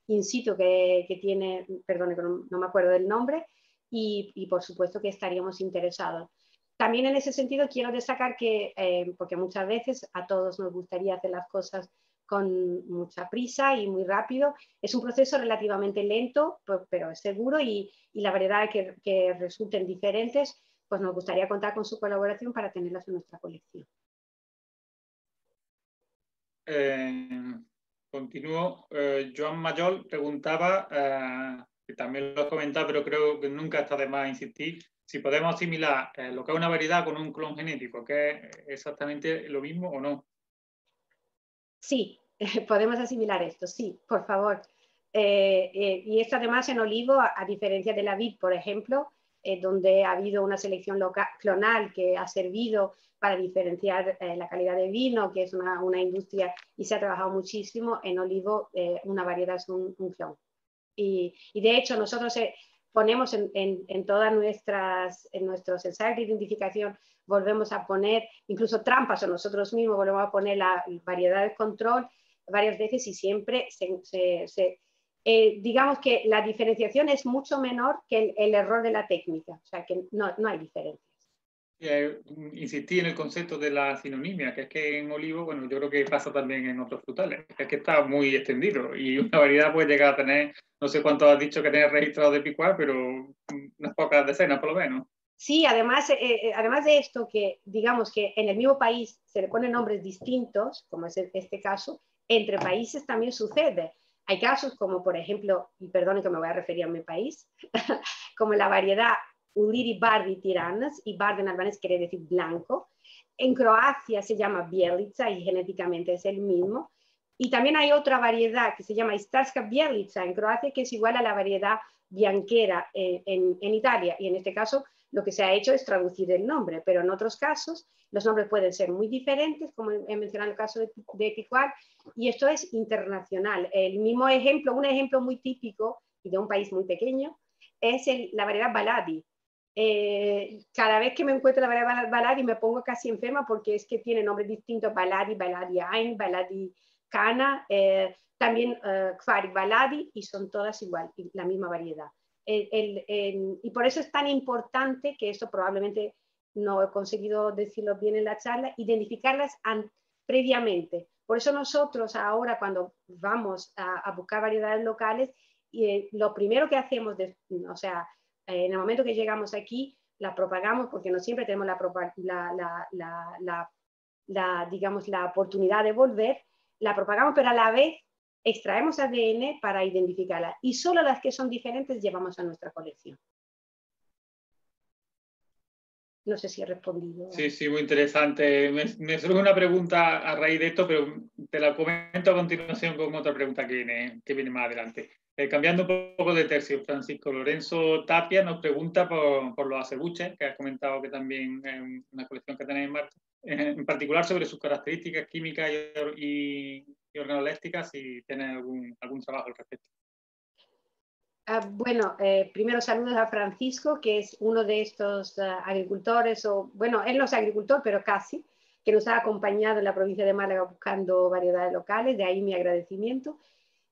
S2: in situ que, tiene, perdón, no, me acuerdo del nombre, y, por supuesto que estaríamos interesados. También en ese sentido quiero destacar que, eh, porque muchas veces a todos nos gustaría hacer las cosas con mucha prisa y muy rápido, es un proceso relativamente lento, pero es seguro y, la variedad que, que resulten diferentes, pues nos gustaría contar con su colaboración para tenerlas en nuestra colección.
S1: Eh, continúo. Eh, Joan Mayol preguntaba, que también lo he comentado, pero creo que nunca está de más insistir, si podemos asimilar eh, lo que es una variedad con un clon genético, que es exactamente lo mismo o no.
S2: Sí, [laughs] podemos asimilar esto, sí, por favor. y esto además en olivo, a, diferencia de la vid, por ejemplo, donde ha habido una selección clonal que ha servido para diferenciar eh, la calidad de vino, que es una, una, industria y se ha trabajado muchísimo. En olivo, eh, una variedad es un, clon. Y, y, de hecho, nosotros eh, ponemos en, en, en, todas nuestras, en nuestros ensayos de identificación, volvemos a poner incluso trampas o nosotros mismos volvemos a poner la variedad de control varias veces y siempre se, se, digamos que la diferenciación es mucho menor que el, el, error de la técnica, o sea que no, no hay diferencia.
S1: Eh, insistí en el concepto de la sinonimia, que es que en olivo, bueno, yo creo que pasa también en otros frutales, es que está muy extendido y [laughs] una variedad puede llegar a tener, no sé cuánto has dicho que tienes registrado de picuar, pero unas pocas decenas por lo menos.
S2: Sí, además, eh, eh, además de esto, que digamos que en el mismo país se le ponen nombres distintos, como es este caso, entre países también sucede. Hay casos como, por ejemplo, y perdone que me voy a referir a mi país, [laughs] como la variedad Uliri Bardi tiranas, y Bardi en albanés quiere decir blanco. En Croacia se llama Bielica y genéticamente es el mismo. Y también hay otra variedad que se llama Istarska Bielica en Croacia, que es igual a la variedad bianquera en, en, Italia. Y en este caso lo que se ha hecho es traducir el nombre, pero en otros casos los nombres pueden ser muy diferentes, como he mencionado el caso de, de y esto es internacional. El mismo ejemplo, un ejemplo muy típico y de un país muy pequeño, es la variedad Baladi, eh, cada vez que me encuentro la variedad Baladi me pongo casi enferma porque es que tiene nombres distintos, Baladi, Baladi Ain, Baladi Cana, eh, también uh, Baladi y son todas igual, la misma variedad. y por eso es tan importante que esto probablemente no he conseguido decirlo bien en la charla, identificarlas previamente. Por eso nosotros ahora cuando vamos a, buscar variedades locales, y, lo primero que hacemos, o sea, eh, en el momento que llegamos aquí, la propagamos porque no siempre tenemos la, digamos, la oportunidad de volver, la propagamos, pero a la vez extraemos ADN para identificarla y solo las que son diferentes llevamos a nuestra colección. No sé si he respondido.
S1: Sí, sí, muy interesante. Me, surge una pregunta a raíz de esto, pero te la comento a continuación con otra pregunta que viene, que viene más adelante. Eh, cambiando un poco de tercio, Francisco Lorenzo Tapia nos pregunta por, los acebuches, que has comentado que también es una colección que tenéis en marcha, en particular sobre sus características químicas y, y, si tiene algún, algún trabajo al respecto.
S2: Ah, bueno, eh, primero saludos a Francisco, que es uno de estos ah, agricultores, o bueno, él no es agricultor, pero casi, que nos ha acompañado en la provincia de Málaga buscando variedades locales, de ahí mi agradecimiento.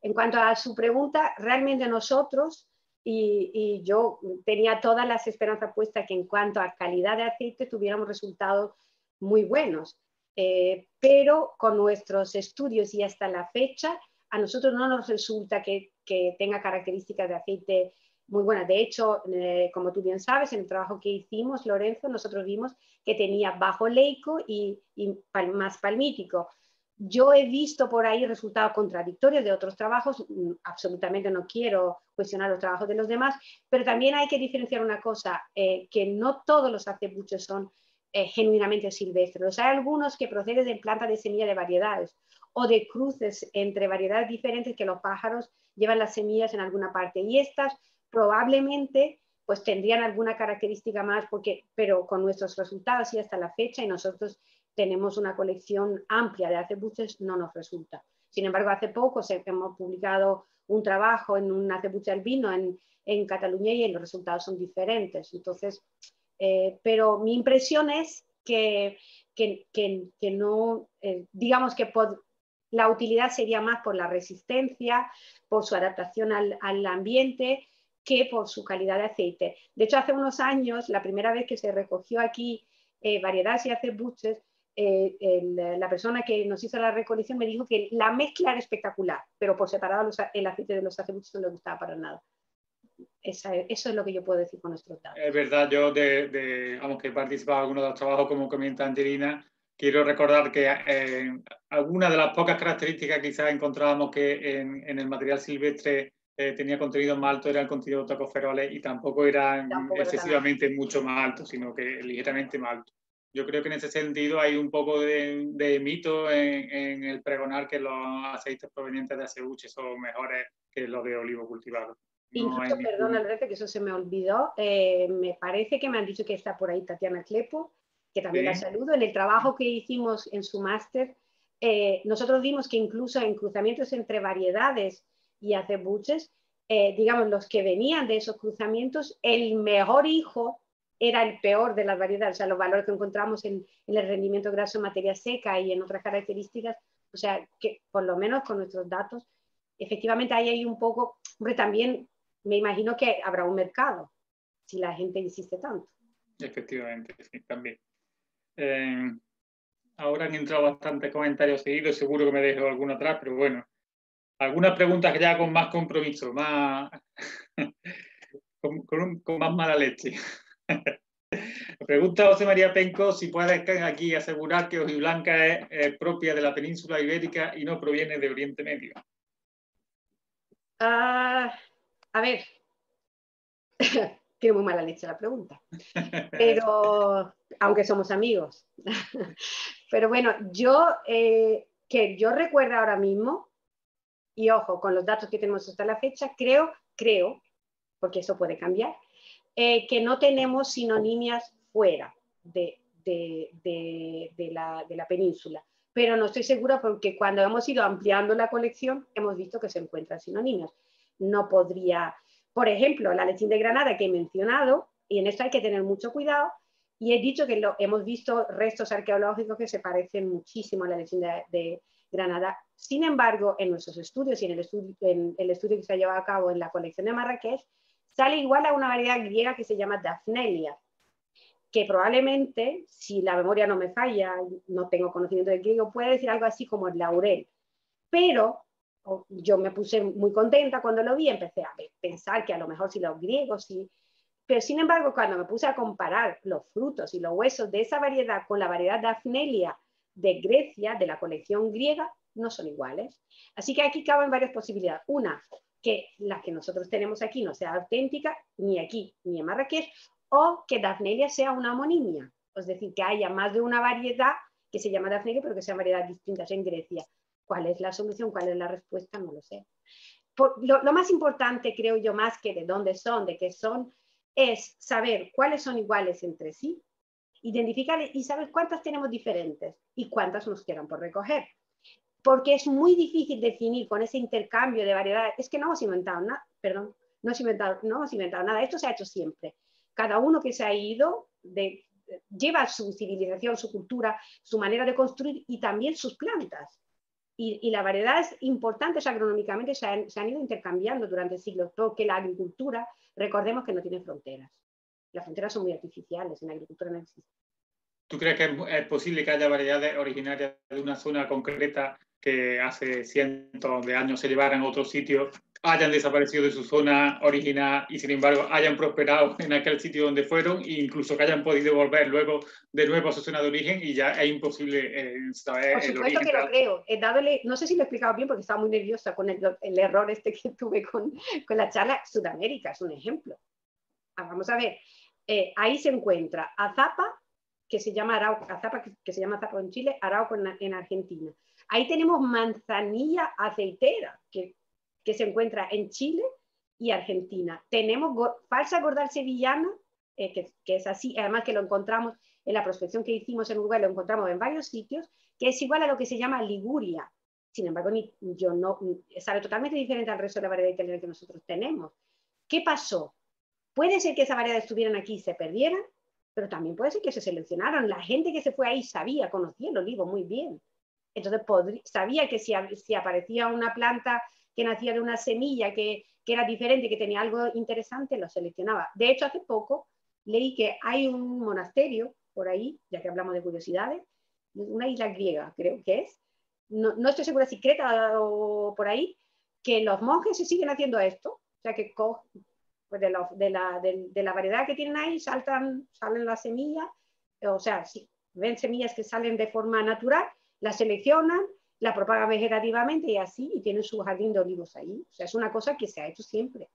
S2: En cuanto a su pregunta, realmente nosotros, y, yo tenía todas las esperanzas puestas que en cuanto a calidad de aceite tuviéramos resultados muy buenos, eh, pero con nuestros estudios y hasta la fecha, a nosotros no nos resulta que, tenga características de aceite muy buenas. De hecho, eh, como tú bien sabes, en el trabajo que hicimos, Lorenzo, nosotros vimos que tenía bajo leico y, más palmítico. Yo he visto por ahí resultados contradictorios de otros trabajos, mm, absolutamente no quiero cuestionar los trabajos de los demás, pero también hay que diferenciar una cosa, eh, que no todos los acebuches son eh, genuinamente silvestres. Hay algunos que proceden de plantas de semilla de variedades o de cruces entre variedades diferentes que los pájaros llevan las semillas en alguna parte y estas probablemente pues tendrían alguna característica más, porque, pero con nuestros resultados y hasta la fecha, y nosotros tenemos una colección amplia de acebuches, no nos resulta. Sin embargo, hace poco se, hemos publicado un trabajo en un acebuche albino en, en Cataluña y los resultados son diferentes. Entonces, eh, pero mi impresión es que, que, que, no, eh, digamos que la utilidad sería más por la resistencia, por su adaptación al, al ambiente, que por su calidad de aceite. De hecho, hace unos años, la primera vez que se recogió aquí eh, variedades y acebuches, eh, la persona que nos hizo la recolección me dijo que la mezcla era espectacular, pero por separado el aceite de los acebuches no le gustaba para nada. eso es lo que yo puedo decir con nuestros datos.
S1: Es verdad, yo, de, vamos, he participado en algunos de los trabajos, como comenta Angelina, quiero recordar que eh, algunas de las pocas características que quizás encontrábamos que en, en el material silvestre eh, tenía contenido más alto era el contenido de tocoferoles y tampoco eran excesivamente mucho más altos, sino que ligeramente más altos yo creo que en ese sentido hay un poco de, mito en, el pregonar que los aceites provenientes de acebuche son mejores que los de olivo cultivado.
S2: Incluso, perdón, que eso se me olvidó, eh, me parece que me han dicho que está por ahí Tatiana Clepo, que también la saludo. En el trabajo que hicimos en su máster, eh, nosotros vimos que incluso en cruzamientos entre variedades y acebuches, eh, digamos, los que venían de esos cruzamientos, el mejor hijo era el peor de las variedades, o sea, los valores que encontramos en, el rendimiento graso en materia seca y en otras características, o sea, que por lo menos con nuestros datos, efectivamente ahí hay un poco, hombre, también me imagino que habrá un mercado, si la gente insiste tanto.
S1: Efectivamente, sí, también. Eh, ahora han entrado bastantes comentarios seguidos, seguro que me dejo alguno atrás, pero bueno, algunas preguntas ya con más compromiso, más, [laughs] con más mala leche. [laughs] Pregunta José María Penco si puede aquí asegurar que hojiblanca es propia de la península ibérica y no proviene de Oriente Medio.
S2: Ah, a ver, [laughs] tiene muy mala leche la pregunta, [laughs] pero aunque somos amigos. [laughs] pero bueno, yo eh, que yo recuerdo ahora mismo, y ojo, con los datos que tenemos hasta la fecha, creo, creo, porque eso puede cambiar, eh, que no tenemos sinonimias fuera de, la, península. Pero no estoy segura porque cuando hemos ido ampliando la colección hemos visto que se encuentran sinónimos. No podría, por ejemplo, la lechín de Granada que he mencionado, y en esto hay que tener mucho cuidado, y he dicho que lo, hemos visto restos arqueológicos que se parecen muchísimo a la lechín de, Granada. Sin embargo, en nuestros estudios y en el, estudio, en el estudio que se ha llevado a cabo en la colección de Marrakech, sale igual a una variedad griega que se llama Daphnelia, que probablemente, si la memoria no me falla, no tengo conocimiento de griego, puede decir algo así como el laurel. Pero yo me puse muy contenta cuando lo vi, empecé a pensar que a lo mejor si los griegos sí. Pero sin embargo, cuando me puse a comparar los frutos y los huesos de esa variedad con la variedad Daphnelia de Grecia, de la colección griega, no son iguales. Así que aquí caben varias posibilidades. Una, que la que nosotros tenemos aquí no sea auténtica, ni aquí ni en Marrakech, o que Daphnelia sea una homonimia, es decir, que haya más de una variedad que se llama Daphnelia, pero que sean variedades distintas en Grecia. ¿Cuál es la solución? ¿Cuál es la respuesta? No lo sé. lo, lo, más importante, creo yo, más que de dónde son, de qué son, es saber cuáles son iguales entre sí, identificar y saber cuántas tenemos diferentes y cuántas nos quedan por recoger porque es muy difícil definir con ese intercambio de variedades. Es que no hemos inventado nada, perdón, no hemos inventado, no hemos inventado nada, esto se ha hecho siempre. Cada uno que se ha ido de, lleva su civilización, su cultura, su manera de construir y también sus plantas. Y, y las variedades importantes agronómicamente se han, se han, ido intercambiando durante siglos, porque la agricultura, recordemos que no tiene fronteras. Las fronteras son muy artificiales, en la agricultura no existen.
S1: ¿Tú crees que es posible que haya variedades originarias de una zona concreta que hace cientos de años se llevaran a otro sitio hayan desaparecido de su zona original y sin embargo hayan prosperado en aquel sitio donde fueron e incluso que hayan podido volver luego de nuevo a su zona de origen y ya es imposible eh, saber
S2: Por supuesto que lo creo. He dado no sé si lo he explicado bien porque estaba muy nerviosa con el, error este que [laughs] tuve con, con, la charla. Sudamérica es un ejemplo. Ah, vamos a ver. Eh, ahí se encuentra Azapa, que se llama Arauco, Azapa, que, se llama Azapa en Chile, Arauco en Argentina. Ahí tenemos manzanilla aceitera, que, se encuentra en Chile y Argentina. Tenemos falsa gordal sevillana, eh, que, es así, además que lo encontramos en la prospección que hicimos en Uruguay, lo encontramos en varios sitios, que es igual a lo que se llama Liguria. Sin embargo, yo no, sabe totalmente diferente al resto de la variedad italiana que nosotros tenemos. ¿Qué pasó? Puede ser que esa variedad estuvieran aquí y se perdieran, pero también puede ser que se seleccionaron. La gente que se fue ahí sabía, conocía el olivo muy bien. Entonces sabía que si, aparecía una planta que nacía de una semilla que, que era diferente, que tenía algo interesante, lo seleccionaba. De hecho, hace poco leí que hay un monasterio por ahí, ya que hablamos de curiosidades, una isla griega, creo que es, no, no estoy segura si Creta o por ahí, que los monjes se siguen haciendo esto, o sea que pues de, de, la, de, la, variedad que tienen ahí saltan, salen las semillas, o sea, si ven semillas que salen de forma natural, las seleccionan, la propagan vegetativamente y así, y tienen su jardín de olivos ahí. O sea, es una cosa que se ha hecho siempre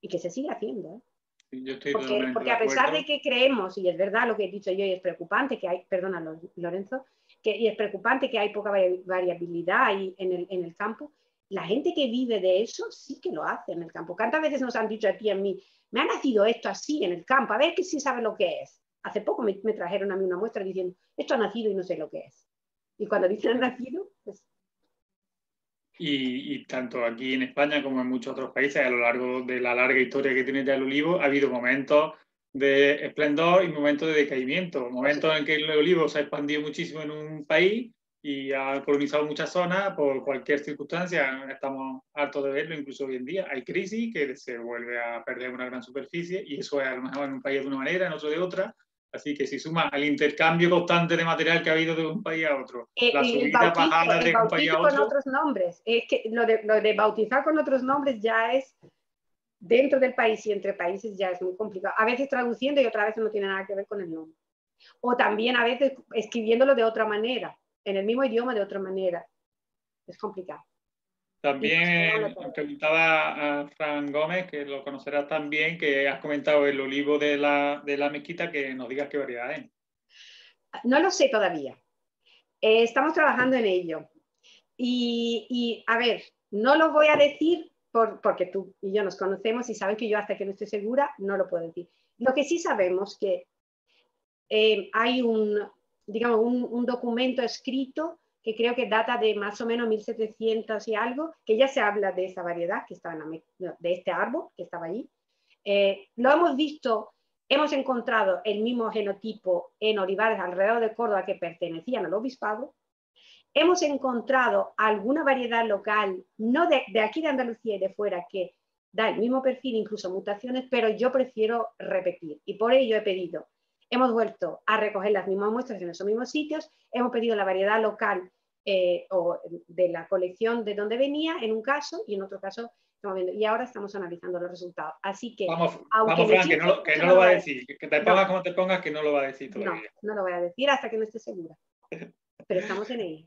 S2: y que se sigue haciendo.
S1: ¿eh?
S2: porque, porque a pesar de que creemos, y es verdad lo que he dicho yo, y es preocupante que hay, perdona Lorenzo, que, y es preocupante que hay poca variabilidad ahí en el, en el campo, la gente que vive de eso sí que lo hace en el campo. ¿Cuántas veces nos han dicho a ti y a mí, me ha nacido esto así en el campo, a ver que sí sabe lo que es? Hace poco me, trajeron a mí una muestra diciendo, esto ha nacido y no sé lo que es. Y cuando dicen nacido, pues...
S1: Y, tanto aquí en España como en muchos otros países, a lo largo de la larga historia que tiene ya el olivo, ha habido momentos de esplendor y momentos de decaimiento, momentos en que el olivo se ha expandido muchísimo en un país y ha colonizado muchas zonas por cualquier circunstancia. Estamos hartos de verlo, incluso hoy en día. Hay crisis que se vuelve a perder una gran superficie y eso es a lo mejor en un país de una manera, en otro de otra. Así que si suma al intercambio constante de material que ha habido de un país a otro,
S2: eh, la subida bajada de un país a otro. con otros nombres. Es que lo de, lo de bautizar con otros nombres ya es dentro del país y entre países ya es muy complicado. A veces traduciendo y otra vez no tiene nada que ver con el nombre. O también a veces escribiéndolo de otra manera en el mismo idioma de otra manera. Es complicado.
S1: También preguntaba a Fran Gómez, que lo conocerás también, que has comentado el olivo de la, de la mezquita, que nos digas qué variedad es.
S2: No lo sé todavía. Eh, estamos trabajando en ello. Y, y, a ver, no lo voy a decir por, porque tú y yo nos conocemos y sabes que yo hasta que no estoy segura no lo puedo decir. Lo que sí sabemos que eh, hay un, digamos, un, documento escrito que creo que data de más o menos 1700 y algo, que ya se habla de esa variedad que estaba en de este árbol que estaba allí. Eh, lo hemos visto, hemos encontrado el mismo genotipo en olivares alrededor de Córdoba que pertenecían al obispado. Hemos encontrado alguna variedad local, no de, de aquí de Andalucía y de fuera, que da el mismo perfil, incluso mutaciones, pero yo prefiero repetir. Y por ello he pedido Hemos vuelto a recoger las mismas muestras en esos mismos sitios, hemos pedido la variedad local eh, o de la colección de donde venía en un caso y en otro caso estamos viendo. Y ahora estamos analizando los resultados. Así que.
S1: Vamos, vamos Fran, que no, que no lo va a decir. Que te pongas como te pongas, que no lo va a decir todavía.
S2: No, no lo voy a decir hasta que no esté segura. Pero estamos en ello.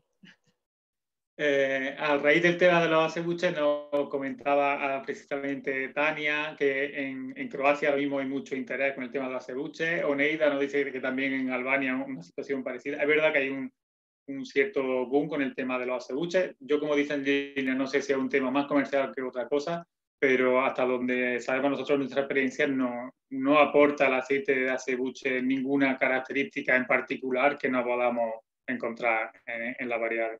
S1: Eh, a raíz del tema de los acebuches nos comentaba ah, precisamente Tania que en, en, Croacia ahora mismo hay mucho interés con el tema de los acebuches. Oneida nos dice que también en Albania una situación parecida. Es verdad que hay un, un cierto boom con el tema de los acebuches. Yo, como dicen, no sé si es un tema más comercial que otra cosa, pero hasta donde sabemos nosotros nuestra experiencia no, no aporta el aceite de acebuche ninguna característica en particular que no podamos encontrar en, en la variedad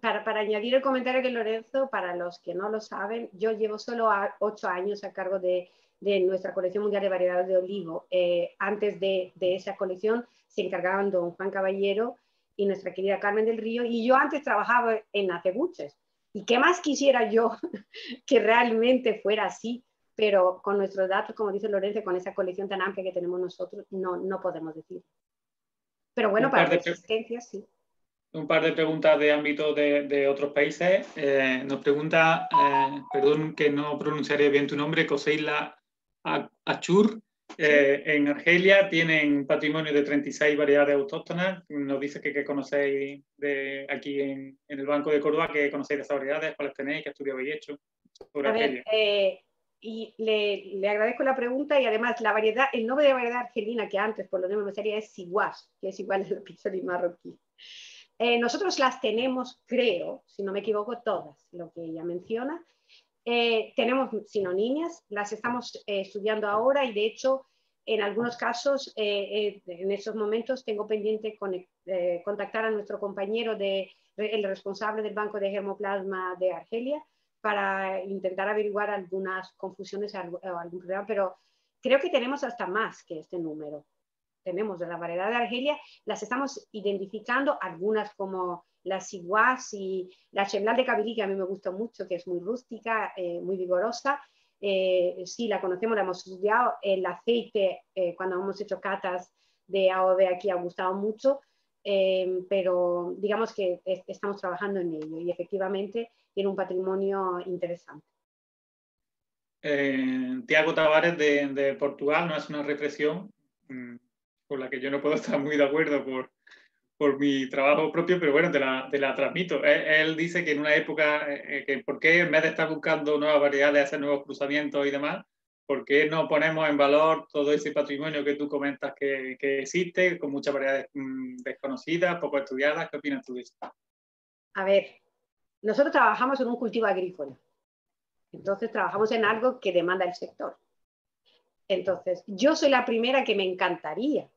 S2: para, para, añadir el comentario que Lorenzo, para los que no lo saben, yo llevo solo ocho años a cargo de, de, nuestra colección mundial de variedades de olivo. Eh, antes de, de, esa colección se encargaban don Juan Caballero y nuestra querida Carmen del Río, y yo antes trabajaba en acebuches. ¿Y qué más quisiera yo [laughs] que realmente fuera así? Pero con nuestros datos, como dice Lorenzo, con esa colección tan amplia que tenemos nosotros, no, no podemos decir. Pero bueno, para la existencia sí
S1: un par de preguntas de ámbito de, otros países. Eh, nos pregunta, eh, perdón que no pronunciaré bien tu nombre, Coseila Achur. Eh, en Argelia tienen patrimonio de 36 variedades autóctonas. Nos dice que, que conocéis de aquí en, el Banco de Córdoba, que conocéis de esas variedades, cuáles tenéis, qué estudio habéis hecho
S2: sobre Argelia. y le, le, agradezco la pregunta y además la variedad, el nombre de variedad argelina que antes por lo menos me sería es Siguas, que es igual al picholi marroquí. Eh, nosotros las tenemos, creo, si no me equivoco, todas, lo que ella menciona. Eh, tenemos sinonimias, las estamos eh, estudiando ahora y de hecho en algunos casos, en estos momentos, tengo pendiente contactar a nuestro compañero, de, el responsable del Banco de Germoplasma de Argelia, para intentar averiguar algunas confusiones o algún problema, pero creo que tenemos hasta más que este número. Tenemos de la variedad de Argelia, las estamos identificando, algunas como la Siguas y la Cheblal de Cabilii, que a mí me gusta mucho, que es muy rústica, eh, muy vigorosa. Eh, sí, la conocemos, la hemos estudiado. El aceite, eh, cuando hemos hecho catas de AOV aquí, ha gustado mucho, pero digamos que estamos trabajando en ello y efectivamente tiene un patrimonio interesante.
S1: Tiago Tavares de, Portugal no es una reflexión mm, con la que yo no puedo [laughs] estar muy de acuerdo por, por mi trabajo propio, pero bueno, te la, te la transmito. Él, dice que en una época, eh, eh, que por qué en vez de estar buscando nuevas variedades, hacer nuevos cruzamientos y demás, ¿por qué no ponemos en valor todo ese patrimonio que tú comentas que, que existe, con muchas variedades mm, desconocidas, poco estudiadas? ¿Qué opinas tú de eso?
S2: A ver, nosotros trabajamos en un cultivo agrícola. Entonces trabajamos en algo que demanda el sector. Entonces, yo soy la primera que me encantaría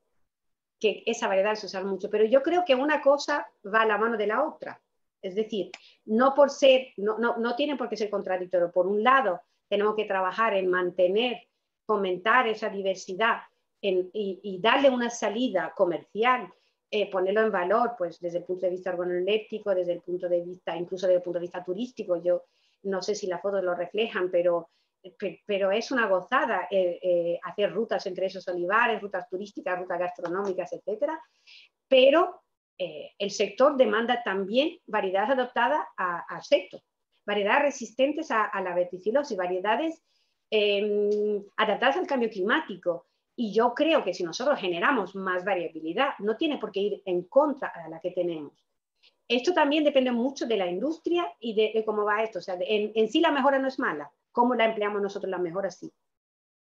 S2: que esa variedad se usa mucho, pero yo creo que una cosa va a la mano de la otra. Es decir, no por ser, no, no, no tiene por qué ser contradictorio. Por un lado, tenemos que trabajar en mantener, fomentar esa diversidad y, darle una salida comercial, eh, ponerlo en valor, pues desde el punto de vista organoléptico, desde el punto de vista, incluso desde el punto de vista turístico. Yo no sé si las fotos lo reflejan, pero pero es una gozada eh, eh, hacer rutas entre esos olivares, rutas turísticas, rutas gastronómicas, etcétera, pero eh, el sector demanda también variedades adaptadas al sector, variedades resistentes a, la verticilosis, variedades em, adaptadas al cambio climático. Y yo creo que si nosotros generamos más variabilidad, no tiene por qué ir en contra de la que tenemos. Esto también depende mucho de la industria y de, cómo va esto. O sea, en sí la mejora no es mala, ¿Cómo la empleamos nosotros la mejor así?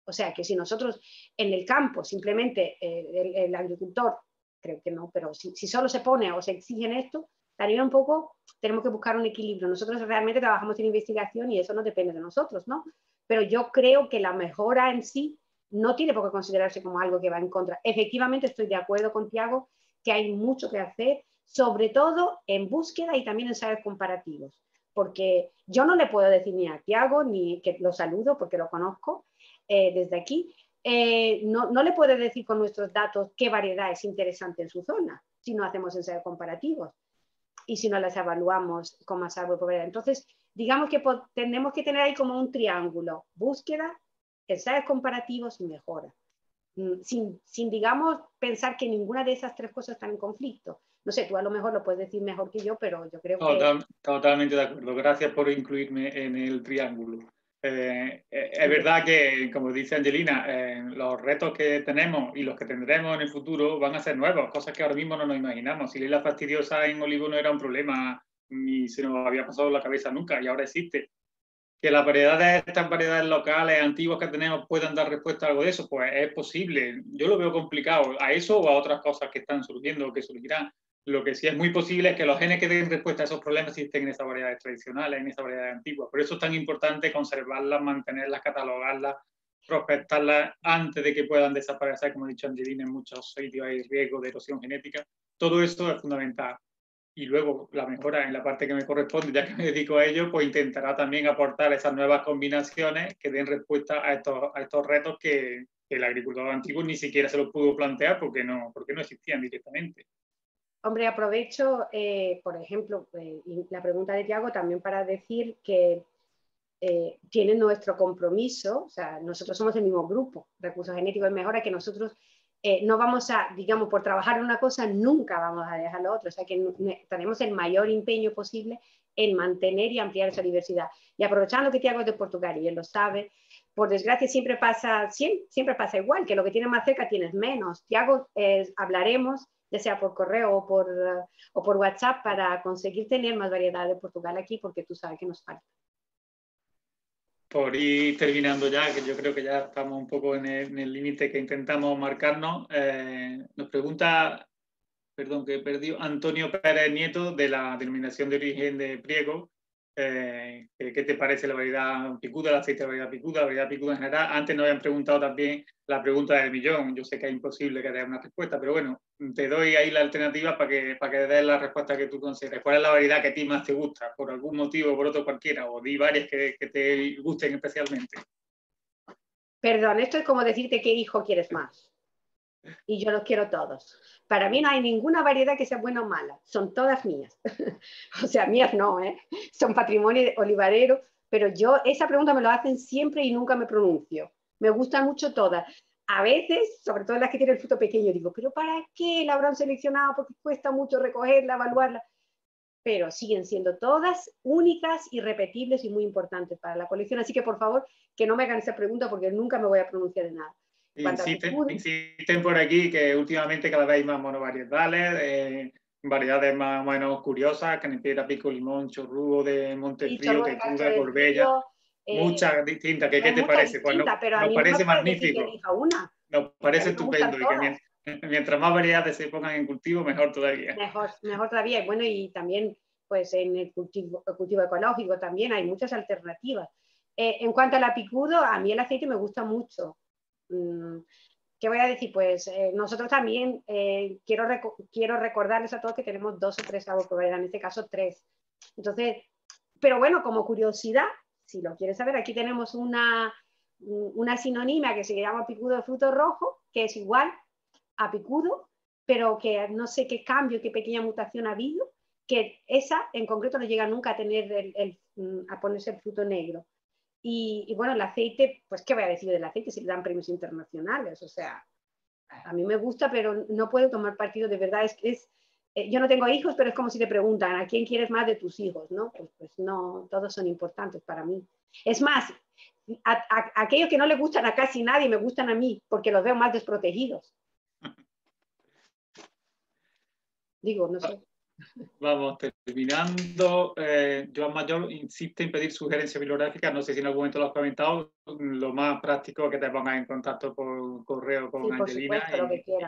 S2: O sea, que si nosotros en el campo simplemente eh, el, agricultor, creo que no, pero si, solo se pone o se exige en esto, también un poco tenemos que buscar un equilibrio. Nosotros realmente trabajamos en investigación y eso no depende de nosotros, ¿no? Pero yo creo que la mejora en sí no tiene por qué considerarse como algo que va en contra. Efectivamente, estoy de acuerdo con Tiago que hay mucho que hacer, sobre todo en búsqueda y también en saber comparativos porque yo no le puedo decir ni a Tiago, ni que lo saludo porque lo conozco eh, desde aquí, eh, no, no, le puedo decir con nuestros datos qué variedad es interesante en su zona, si no hacemos ensayos comparativos y si no las evaluamos con más árbol Entonces, digamos que tenemos que tener ahí como un triángulo, búsqueda, ensayos comparativos y mejora. Mm, sin, sin, digamos, pensar que ninguna de esas tres cosas están en conflicto no sé, tú a lo mejor lo puedes decir mejor que yo, pero yo creo que...
S1: Totalmente de acuerdo. Gracias por incluirme en el triángulo. Eh, eh, es verdad que, como dice Angelina, eh, los retos que tenemos y los que tendremos en el futuro van a ser nuevos, cosas que ahora mismo no nos imaginamos. Si la fastidiosa en olivo no era un problema ni se nos había pasado la cabeza nunca y ahora existe. Que las variedades, estas variedades locales, antiguas que tenemos puedan dar respuesta a algo de eso, pues es posible. Yo lo veo complicado a eso o a otras cosas que están surgiendo o que surgirán. Lo que sí es muy posible es que los genes que den respuesta a esos problemas estén en esas variedades tradicionales, en esas variedades antiguas. Por eso es tan importante conservarlas, mantenerlas, catalogarlas, prospectarlas antes de que puedan desaparecer, como ha dicho Angelina, en muchos sitios hay riesgo de erosión genética. Todo esto es fundamental. Y luego la mejora en la parte que me corresponde, ya que me dedico a ello, pues intentará también aportar esas nuevas combinaciones que den respuesta a estos, a estos retos que, el agricultor antiguo ni siquiera se los pudo plantear porque no, porque no existían directamente.
S2: Hombre, aprovecho, eh, por ejemplo, eh, la pregunta de Tiago también para decir que eh, tiene nuestro compromiso, o sea, nosotros somos el mismo grupo, Recursos Genéticos y Mejora, que nosotros no vamos a, digamos, por trabajar en una cosa, nunca vamos a dejar lo otro, o sea, que tenemos el mayor empeño posible en mantener y ampliar esa diversidad. Y aprovechando que Tiago es de Portugal y él lo sabe, por desgracia siempre pasa, siempre, siempre pasa igual, que lo que tienes más cerca tienes menos. Tiago, hablaremos ya sea por correo o por, o por WhatsApp, para conseguir tener más variedad de Portugal aquí, porque tú sabes que nos falta.
S1: Por ir terminando ya, que yo creo que ya estamos un poco en el límite que intentamos marcarnos, eh, nos pregunta, perdón que he perdido, Antonio Pérez Nieto de la denominación de origen de Priego, eh, ¿Qué te parece la variedad picuda, el aceite de variedad picuda, la variedad picuda en general? Antes nos habían preguntado también la pregunta del millón. Yo sé que es imposible que dé una respuesta, pero bueno, te doy ahí la alternativa para que, para que des la respuesta que tú consideres. ¿Cuál es la variedad que a ti más te gusta? ¿Por algún motivo por otro cualquiera? O di varias que te gusten especialmente.
S2: Perdón, esto es como decirte qué hijo quieres más. Y yo los quiero todos. Para mí no hay ninguna variedad que sea buena o mala, son todas mías. [laughs] o sea, mías no, ¿eh? son patrimonio olivarero, pero yo esa pregunta me lo hacen siempre y nunca me pronuncio. Me gustan mucho todas. A veces, sobre todo las que tienen el fruto pequeño, digo, pero ¿para qué la habrán seleccionado? Porque cuesta mucho recogerla, evaluarla. Pero siguen siendo todas únicas, irrepetibles y muy importantes para la colección. Así que por favor, que no me hagan esa pregunta porque nunca me voy a pronunciar de nada.
S1: Insisten, insisten, por aquí que últimamente cada vez hay más monovariedades, eh, variedades más o menos curiosas, canepera, pico, limón, chorrugo de Montefrío, tetuda, corbella, eh, muchas distintas. ¿Qué, ¿qué te parece?
S2: Pues no, nos parece magnífico. Una.
S1: Nos parece estupendo y que [laughs] mientras, más variedades se pongan en cultivo, mejor todavía.
S2: Mejor, mejor todavía. Bueno, y también pues en el cultivo, el cultivo ecológico también hay muchas alternativas. Eh, en cuanto al apicudo, a mí el aceite me gusta mucho. Mm, ¿Qué voy a decir? Pues eh, nosotros también eh, quiero, quiero recordarles a todos que tenemos dos o tres variedad, en este caso tres. Entonces, pero bueno, como curiosidad, si lo quieres saber, aquí tenemos una, una sinonimia que se llama picudo de fruto rojo, que es igual a picudo, pero que no sé qué cambio, qué pequeña mutación ha habido, que esa en concreto no llega nunca a tener mm, a ponerse el fruto negro. Y, bueno, el aceite, pues qué voy a decir del aceite si le dan premios internacionales, o sea, a mí me gusta, pero no puedo tomar partido de verdad. Es, es eh, yo no tengo hijos, pero es como si te preguntan, ¿a quién quieres más de tus hijos? ¿no? Pues, pues no, todos son importantes para mí. Es más, a, aquellos que no le gustan a casi nadie me gustan a mí, porque los veo más desprotegidos. Digo, no sé.
S1: Vamos terminando. Eh, Joan Mayor insiste en pedir sugerencias bibliográficas. No sé si en algún momento lo has comentado. Lo más práctico es que te pongas en contacto por correo con Angelina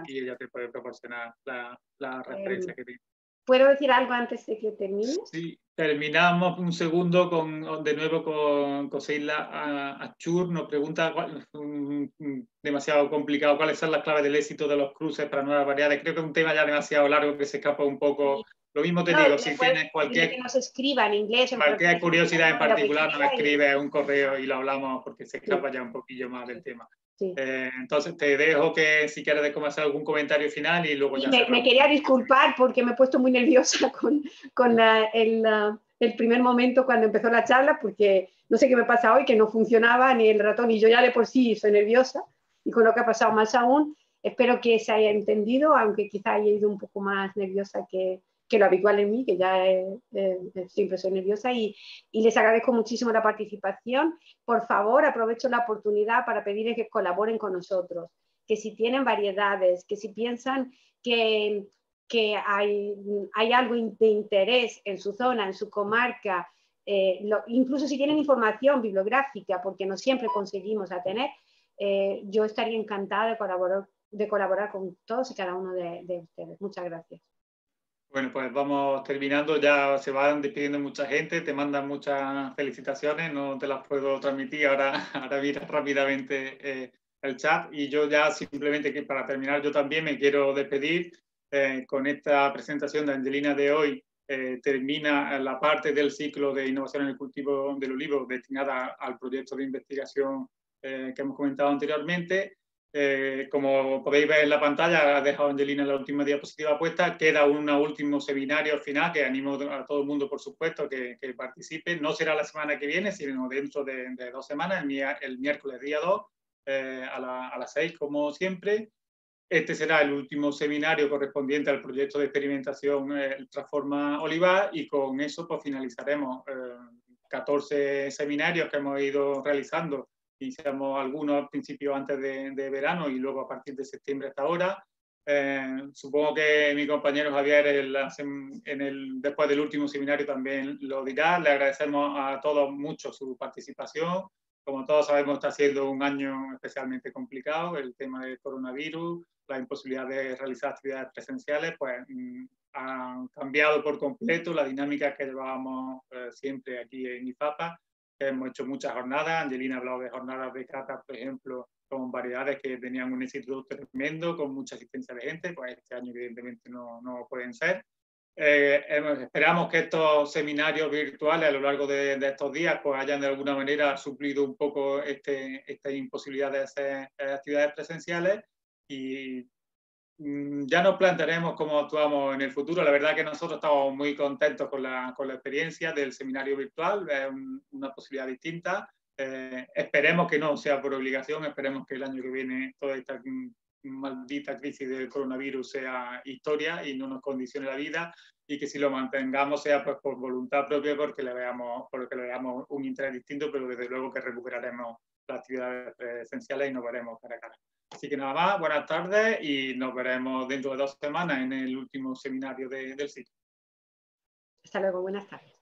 S1: y, ella te puede proporcionar la, la em, referencia que tiene.
S2: ¿Puedo decir algo antes de que termines?
S1: Sí, terminamos un segundo con, de nuevo con Coseila Achur. Nos pregunta, demasiado complicado, cuáles son las claves del éxito de los cruces para nuevas variedades. Creo que es un tema ya demasiado largo que se escapa un poco. Lo mismo te digo, si tienes cualquier,
S2: que nos escriba en inglés,
S1: en cualquier curiosidad en particular, nos escribe un correo y lo hablamos porque se escapa ya un poquillo más del tema. Eh, entonces te dejo que si quieres hacer algún comentario final y luego ya.
S2: Me, quería disculpar porque me he puesto muy nerviosa [laughs] con, con el, el, primer momento cuando empezó la charla porque no sé qué me pasa hoy, que no funcionaba ni el ratón y yo ya de por sí soy nerviosa y con lo que ha pasado más aún. Espero que se haya entendido, aunque quizá haya ido un poco más nerviosa que, que lo habitual en mí, que ya siempre soy nerviosa y, les agradezco muchísimo la participación. Por favor, aprovecho la oportunidad para pedirles que colaboren con nosotros, que si tienen variedades, que si piensan que, que hay, hay algo de interés en su zona, en su comarca, eh, incluso si tienen información bibliográfica, porque no siempre conseguimos a tener, eh, yo estaría encantada de colaborar, de colaborar con todos y cada uno de ustedes. Muchas gracias.
S1: Bueno, pues vamos terminando, ya se van despidiendo mucha gente, te mandan muchas felicitaciones, no te las puedo transmitir, ahora, [laughs] ahora mira rápidamente eh, el chat. Y yo ya simplemente que para terminar yo también me quiero despedir eh, con esta presentación de Angelina de hoy, eh, termina la parte del ciclo de innovación en el cultivo del olivo destinada al proyecto de investigación que hemos comentado anteriormente eh, como podéis ver en la pantalla, ha dejado Angelina la última diapositiva puesta. Queda un último seminario al final que animo a todo el mundo, por supuesto, que, participe. No será la semana que viene, sino dentro de, dos semanas, el, miércoles día 2, eh, a, las 6, como siempre. Este será el último seminario correspondiente al proyecto de experimentación eh, Transforma Olivar y con eso pues, finalizaremos 14 seminarios que hemos ido realizando Iniciamos algunos al principio antes de, verano y luego a partir de septiembre hasta ahora. Eh, supongo que mi compañero Javier en el, después del último seminario también lo dirá. Le agradecemos a todos mucho su participación. Como todos sabemos, está siendo un año especialmente complicado. El tema del coronavirus, la imposibilidad de realizar actividades presenciales, pues mm, han cambiado por completo la dinámica que llevábamos eh, siempre aquí en IFAPA hemos hecho muchas jornadas. Angelina ha hablado de jornadas de cata, por ejemplo, con variedades que tenían un éxito tremendo, con mucha asistencia de gente, pues este año evidentemente no, no pueden ser. Eh, esperamos que estos seminarios virtuales a lo largo de, estos días pues hayan de alguna manera suplido un poco este, esta imposibilidad de hacer actividades presenciales y ya nos plantearemos cómo actuamos en el futuro. La verdad que nosotros estamos muy contentos con la, con la experiencia del seminario virtual, es una posibilidad distinta. Eh, esperemos que no sea por obligación, esperemos que el año que viene toda esta maldita crisis del coronavirus sea historia y no nos condicione la vida y que si lo mantengamos sea pues por voluntad propia porque le veamos, porque le veamos un interés distinto, pero desde luego que recuperaremos las actividades presenciales y nos veremos cara a cara. Así que nada más, buenas tardes y nos veremos dentro de dos semanas en el último seminario del sitio.
S2: Hasta luego, buenas tardes.